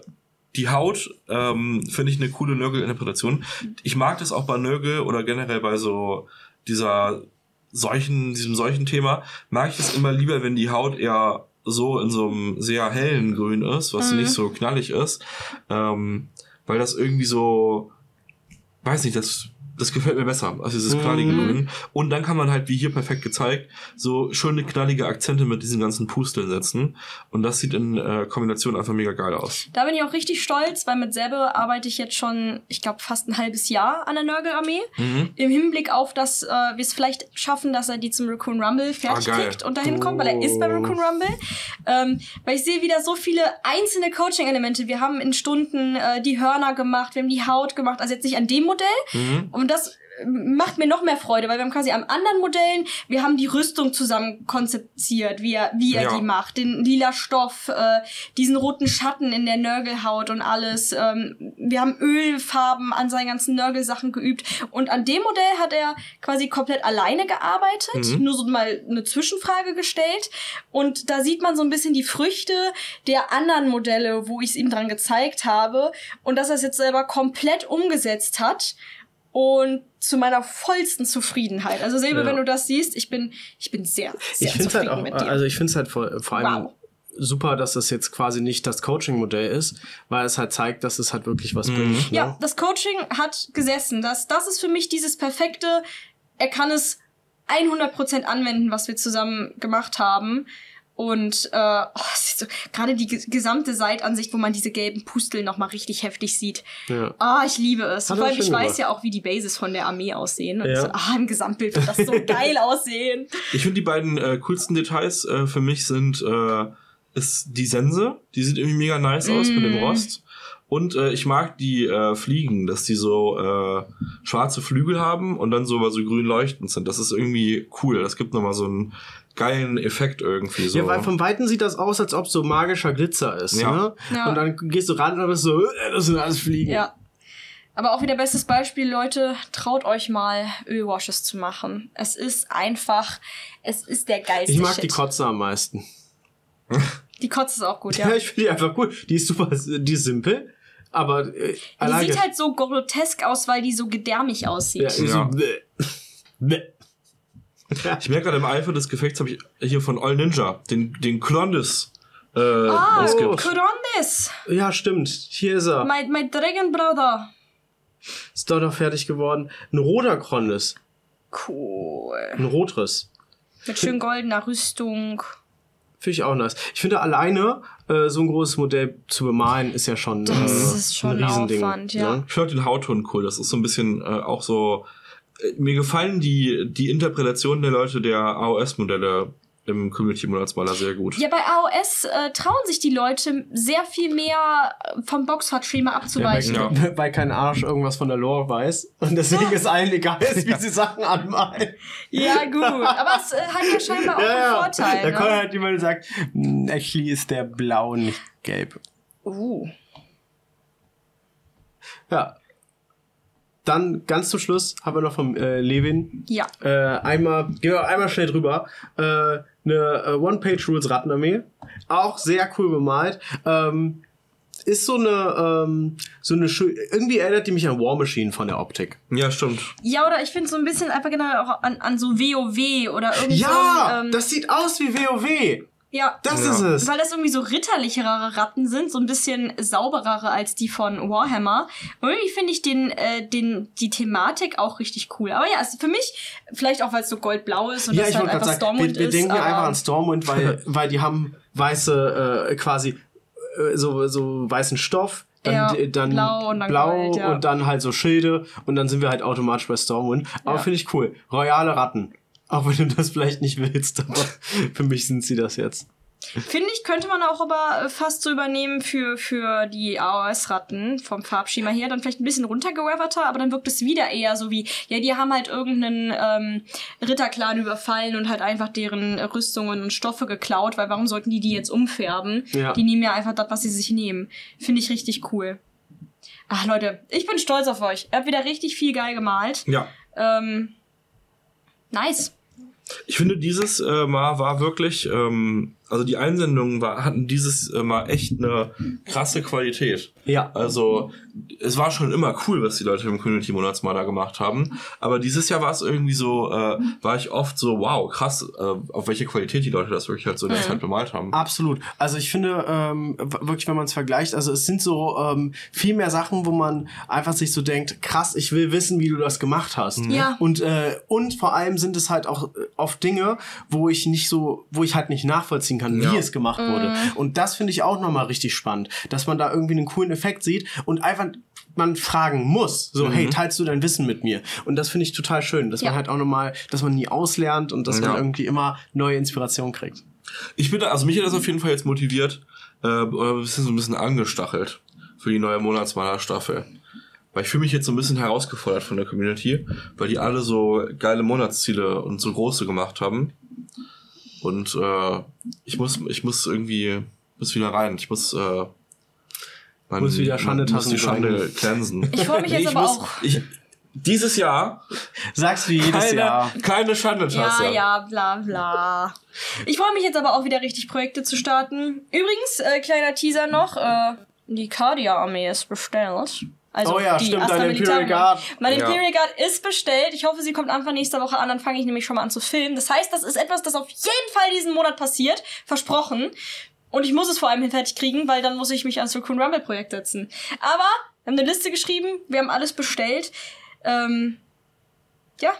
die Haut, ähm, finde ich eine coole Nörgel-Interpretation. Ich mag das auch bei Nörgel oder generell bei so dieser solchen, diesem solchen Thema, mag ich es immer lieber, wenn die Haut eher so in so einem sehr hellen Grün ist, was nicht so knallig ist. Ähm, weil das irgendwie so, weiß nicht, das, das gefällt mir besser als dieses knallige Grün. Und dann kann man halt, wie hier perfekt gezeigt, so schöne knallige Akzente mit diesen ganzen Pusteln setzen. Und das sieht in äh, Kombination einfach mega geil aus. Da bin ich auch richtig stolz, weil mit Sebbe arbeite ich jetzt schon, ich glaube, fast ein halbes Jahr an der Nörgel-Armee. Mhm. Im Hinblick auf, dass äh, wir es vielleicht schaffen, dass er die zum Raccoon Rumble fertig Ah, kriegt und dahin kommt, weil er ist beim Raccoon Rumble. Ähm, weil ich sehe wieder so viele einzelne Coaching-Elemente. Wir haben in Stunden äh, die Hörner gemacht, wir haben die Haut gemacht, also jetzt nicht an dem Modell. Mhm. Und das macht mir noch mehr Freude, weil wir haben quasi an anderen Modellen, wir haben die Rüstung zusammen konzeptiert, wie er, wie er Ja. die macht, den lila Stoff, äh, diesen roten Schatten in der Nörgelhaut und alles. Ähm, wir haben Ölfarben an seinen ganzen Nörgelsachen geübt. Und an dem Modell hat er quasi komplett alleine gearbeitet, nur so mal eine Zwischenfrage gestellt. Und da sieht man so ein bisschen die Früchte der anderen Modelle, wo ich es ihm dran gezeigt habe. Und dass er es jetzt selber komplett umgesetzt hat und zu meiner vollsten Zufriedenheit. Also Silbe, Ja. wenn du das siehst, ich bin, ich bin sehr, sehr ich finde es halt zufrieden auch, mit dir. also ich finde es halt vor, vor allem Wow. super, dass das jetzt quasi nicht das Coaching-Modell ist, weil es halt zeigt, dass es halt wirklich was bringt. Ne? ja, das Coaching hat gesessen. Das, das ist für mich dieses perfekte, er kann es 100% anwenden, was wir zusammen gemacht haben. Und äh, oh, so, gerade die ges- gesamte Seitansicht, wo man diese gelben Pusteln noch mal richtig heftig sieht. Ja. Ah, ich liebe es. Hat Vor allem, ich schön weiß gemacht. ja auch, wie die Bases von der Armee aussehen. Und Ja. so, ah, im Gesamtbild wird das so [laughs] geil aussehen. Ich finde die beiden äh, coolsten Details äh, für mich sind äh, ist die Sense, die sieht irgendwie mega nice aus mit dem Mm. Rost. Und äh, ich mag die äh, Fliegen, dass die so äh, schwarze Flügel haben und dann so, so grün leuchtend sind. Das ist irgendwie cool. Das gibt nochmal so einen geilen Effekt irgendwie. So. Ja, weil vom Weiten sieht das aus, als ob so magischer Glitzer ist. Ja. Ne? Ja. Und dann gehst du ran und dann bist du so, äh, das sind alles Fliegen. Ja. Aber auch wieder bestes Beispiel, Leute, traut euch mal Ölwashes zu machen. Es ist einfach, es ist der geilste Ich mag Shit. die Kotze am meisten. [laughs] Die Kotze ist auch gut, Ja, ja. [laughs] ich finde die einfach cool. Die ist super, die ist simpel, aber äh, Die alleine- sieht halt so grotesk aus, weil die so gedärmig aussieht. ja, Ja. so, bäh. Bäh. [laughs] Ich merke gerade im Eifer des Gefechts habe ich hier von All Ninja den, den Klondis äh, Ah, oh. Corondis, ja, stimmt. Hier ist er. my, my Dragon Brother. Ist doch noch fertig geworden. Ein roter Krondes. Cool. Ein rotres. Mit schön goldener Rüstung. Finde ich auch nice. Ich finde alleine äh, so ein großes Modell zu bemalen ist ja schon, Das äh, ist schon ein Riesending. Aufwand, ja. Ne? Ich finde den Hautton cool. Das ist so ein bisschen äh, auch so. Äh, mir gefallen die, die Interpretationen der Leute der AOS-Modelle im Community Monatsmaler sehr gut. Ja, bei AOS äh, trauen sich die Leute sehr viel mehr äh, vom Boxhard-Streamer abzuweichen. Ja. Weil, weil kein Arsch irgendwas von der Lore weiß und deswegen es allen egal ist, [laughs] wie sie Sachen anmalen. Ja, gut. Aber es äh, hat ja scheinbar auch einen Vorteil. Da ne? kommt halt jemand und sagt, "Hm, actually ist der blau nicht gelb. Uh. Ja. Dann ganz zum Schluss haben wir noch vom äh, Levin Ja. äh, einmal, gehen wir einmal schnell drüber, äh, eine äh, One-Page-Rules-Rattenarmee. Auch sehr cool bemalt. Ähm, ist so eine, ähm, so eine, schö- irgendwie erinnert die mich an War Machine von der Optik. Ja, stimmt. Ja, oder ich finde so ein bisschen einfach genau auch an, an so WoW oder irgendwie Ja, so. Ähm, das sieht aus wie WoW. Ja. Das Ja. ist es. Weil das irgendwie so ritterlichere Ratten sind, so ein bisschen sauberere als die von Warhammer. Und irgendwie finde ich den, äh, den, die Thematik auch richtig cool. Aber ja, es, für mich, vielleicht auch, weil es so goldblau ist und Ja, das ich halt einfach sagen, Stormwind wir, wir ist. denken aber einfach an Stormwind, weil, [laughs] weil die haben weiße, äh, quasi äh, so, so weißen Stoff, dann, Ja, dann blau und dann blau Gold, ja. und dann halt so Schilde und dann sind wir halt automatisch bei Stormwind. Aber Ja. finde ich cool. Royale Ratten. Auch wenn du das vielleicht nicht willst, aber [laughs] für mich sind sie das jetzt. Finde ich, könnte man auch aber äh, fast so übernehmen für, für die AOS-Ratten vom Farbschema her. Dann vielleicht ein bisschen runtergeweverter, aber dann wirkt es wieder eher so wie, ja, die haben halt irgendeinen ähm, Ritterclan überfallen und halt einfach deren Rüstungen und Stoffe geklaut, weil warum sollten die die jetzt umfärben? Ja. Die nehmen ja einfach das, was sie sich nehmen. Finde ich richtig cool. Ach, Leute, ich bin stolz auf euch. Ihr habt wieder richtig viel geil gemalt. Ja. Ähm, nice. Ich finde, dieses äh, Mal war wirklich, ähm, also die Einsendungen war, hatten dieses äh, Mal echt eine krasse Qualität. Ja. Also, es war schon immer cool, was die Leute im Community Monatsmaler gemacht haben. Aber dieses Jahr war es irgendwie so, äh, war ich oft so, wow, krass, äh, auf welche Qualität die Leute das wirklich halt so in der Zeit bemalt haben. Absolut. Also ich finde ähm, wirklich, wenn man es vergleicht, also es sind so ähm, viel mehr Sachen, wo man einfach sich so denkt, krass, ich will wissen, wie du das gemacht hast. Ja. Und äh, und vor allem sind es halt auch äh, oft Dinge, wo ich nicht so, wo ich halt nicht nachvollziehen kann, Ja. wie es gemacht wurde. Und das finde ich auch nochmal richtig spannend, dass man da irgendwie einen coolen Effekt sieht und einfach man fragen muss, so hey, teilst du dein Wissen mit mir? Und das finde ich total schön, dass Ja. man halt auch nochmal, dass man nie auslernt und dass Ja. man irgendwie immer neue Inspiration kriegt. Ich bin, da- also mich hat das auf jeden Fall jetzt motiviert, äh, oder ein bisschen so ein bisschen angestachelt für die neue Monatsmaler-Staffel. weil ich fühle mich jetzt so ein bisschen herausgefordert von der Community, weil die alle so geile Monatsziele und so große gemacht haben. Und äh, ich muss, ich muss irgendwie, muss wieder rein. Ich muss, äh, mein, Muss wieder Schande-Tassen muss die Schande grinden. cleansen. Ich freue mich jetzt ich aber muss, auch. Ich, dieses Jahr Sagst du jedes keine, Jahr. keine Schande-Tasse. Ja, ja, bla bla. Ich freue mich jetzt aber auch wieder richtig Projekte zu starten. Übrigens, äh, kleiner Teaser noch, äh, die Cardia-Armee ist bestellt. Also Oh ja, die stimmt, Militare- Imperial Guard. Meine Ja. Imperial Guard ist bestellt. Ich hoffe, sie kommt Anfang nächster Woche an. Dann fange ich nämlich schon mal an zu filmen. Das heißt, das ist etwas, das auf jeden Fall diesen Monat passiert. Versprochen. Und ich muss es vor allem fertig kriegen, weil dann muss ich mich ans Raccoon Rumble Projekt setzen. Aber wir haben eine Liste geschrieben. Wir haben alles bestellt. Ähm, ja,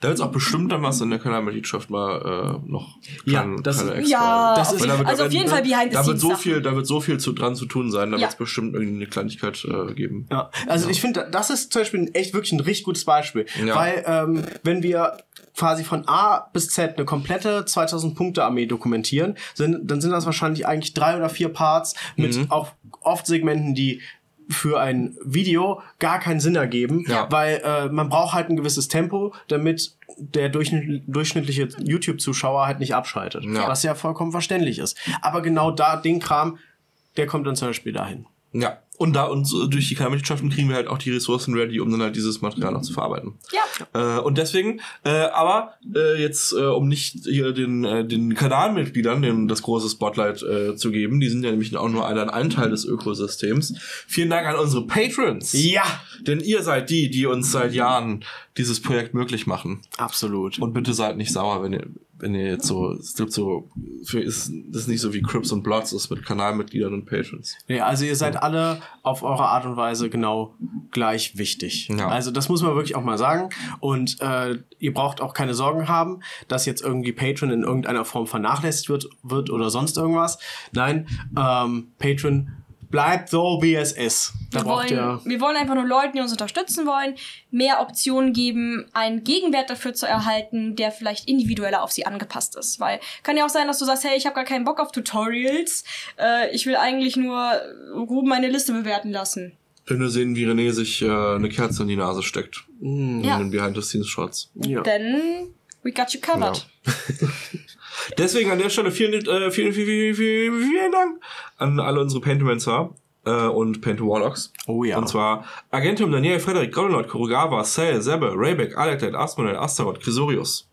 Da wird es auch bestimmt dann was in der Kanalmitgliedschaft mal äh, noch Ja, kleine- das- kleine extra. ja, das ist- jeden- Weil da wird- also auf jeden Fall behind the da wird so Sachen. viel, da wird so viel zu, dran zu tun sein, da Ja. wird es bestimmt irgendwie eine Kleinigkeit äh, geben. Ja, also ich finde, das ist zum Beispiel ein echt wirklich ein richtig gutes Beispiel. Ja. Weil, ähm, wenn wir quasi von A bis Z eine komplette 2000 Punkte Armee dokumentieren, sind, dann sind das wahrscheinlich eigentlich drei oder vier Parts mit Mhm. auch oft Segmenten, die für ein Video gar keinen Sinn ergeben, Ja. weil äh, man braucht halt ein gewisses Tempo, damit der durchschnitt- durchschnittliche YouTube-Zuschauer halt nicht abschaltet. Ja. Was ja vollkommen verständlich ist. Aber genau da, den Kram, der kommt dann zum Beispiel dahin. Ja. Und da und so durch die Kanalmitgliedschaften kriegen wir halt auch die Ressourcen ready, um dann halt dieses Material noch zu verarbeiten. ja. Äh, und deswegen, äh, aber äh, jetzt, äh, um nicht hier den, äh, den Kanalmitgliedern den, das große Spotlight äh, zu geben, die sind ja nämlich auch nur ein, ein Teil des Ökosystems. Vielen Dank an unsere Patrons. Ja, Denn ihr seid die, die uns seit Jahren dieses Projekt möglich machen. absolut. Und bitte seid nicht sauer, wenn ihr, wenn ihr jetzt so, es gibt so, für, ist, das ist nicht so wie Crips und Bloods ist mit Kanalmitgliedern und Patrons. Nee, also ihr seid alle auf eure Art und Weise genau gleich wichtig. Ja. Also das muss man wirklich auch mal sagen. Und äh, ihr braucht auch keine Sorgen haben, dass jetzt irgendwie Patreon in irgendeiner Form vernachlässigt wird, wird oder sonst irgendwas. Nein, ähm, Patreon bleibt so, wie es ist. Da Wir wollen, ihr... wir wollen einfach nur Leuten, die uns unterstützen wollen, mehr Optionen geben, einen Gegenwert dafür zu erhalten, der vielleicht individueller auf sie angepasst ist. Weil kann ja auch sein, dass du sagst, hey, ich habe gar keinen Bock auf Tutorials, äh, ich will eigentlich nur Ruben meine Liste bewerten lassen. Wenn wir sehen, wie René sich äh, eine Kerze in die Nase steckt. Mm, Ja. In den Behind-the-Scenes-Shots. ja. Then we got you covered. [laughs] Deswegen an der Stelle vielen, äh, vielen, vielen, vielen, vielen, vielen Dank an alle unsere Paintomancer äh, und Painto Warlocks. Oh ja. Und zwar Agentum, Daniel, Frederik, Goldenlord, Kurogawa, Cell, Sebbe, Raybeck, Aleklet, Asmonel, Astaroth, Crisorius.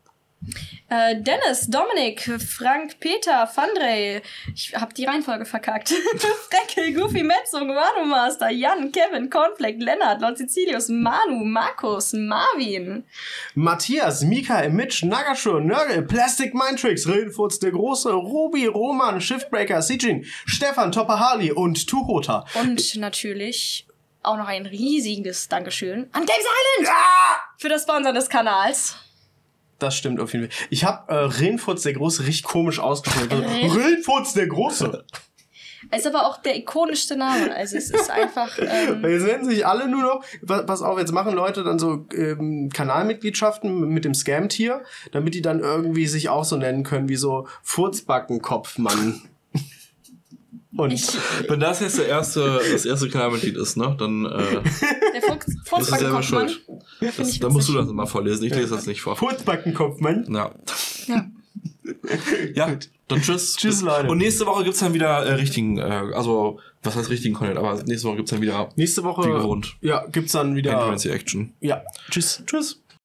Äh, Dennis, Dominik, Frank, Peter, Fandrey. Ich hab die Reihenfolge verkackt. [laughs] Freckel, Goofy, Metzung, Manu Master, Jan, Kevin, Cornflake, Lennart, Lord Cecilius, Manu, Markus, Marvin. Matthias, Mikael, Mitch, Nagashur, Nörgel, Plastic Mind Tricks, Redenfurz der Große, Ruby, Roman, Shiftbreaker, Sijin, Stefan, Topper Harley und Tuchota. Und natürlich auch noch ein riesiges Dankeschön an Games Island für das Sponsor des Kanals. Das stimmt auf jeden Fall. Ich habe äh, Renfurz der Große richtig komisch ausgesprochen. Also, Ren- Renfurz der Große. Ist aber auch der ikonischste Name. Also es ist einfach. Ähm, [laughs] Jetzt nennen sich alle nur noch, pa- pass auf, jetzt machen Leute dann so ähm, Kanalmitgliedschaften mit dem Scam-Tier, damit die dann irgendwie sich auch so nennen können wie so Furzbackenkopfmann. Und ich, Wenn das jetzt der erste, das erste Kanalmitglied ist, ne, dann äh, der Fuchs, bist du selber schuld. Das, ich dann musst du das mal vorlesen. Ich lese das nicht vor. Furzbackenkopfmann. Ja. Ja. Ja, dann tschüss. Tschüss, Leute. Und nächste Woche gibt's dann wieder äh, richtigen, äh, also, was heißt richtigen Content, aber nächste Woche gibt's dann wieder Nächste Woche Wie gewohnt. ja, gibt's dann wieder. Action. Ja, tschüss. Tschüss.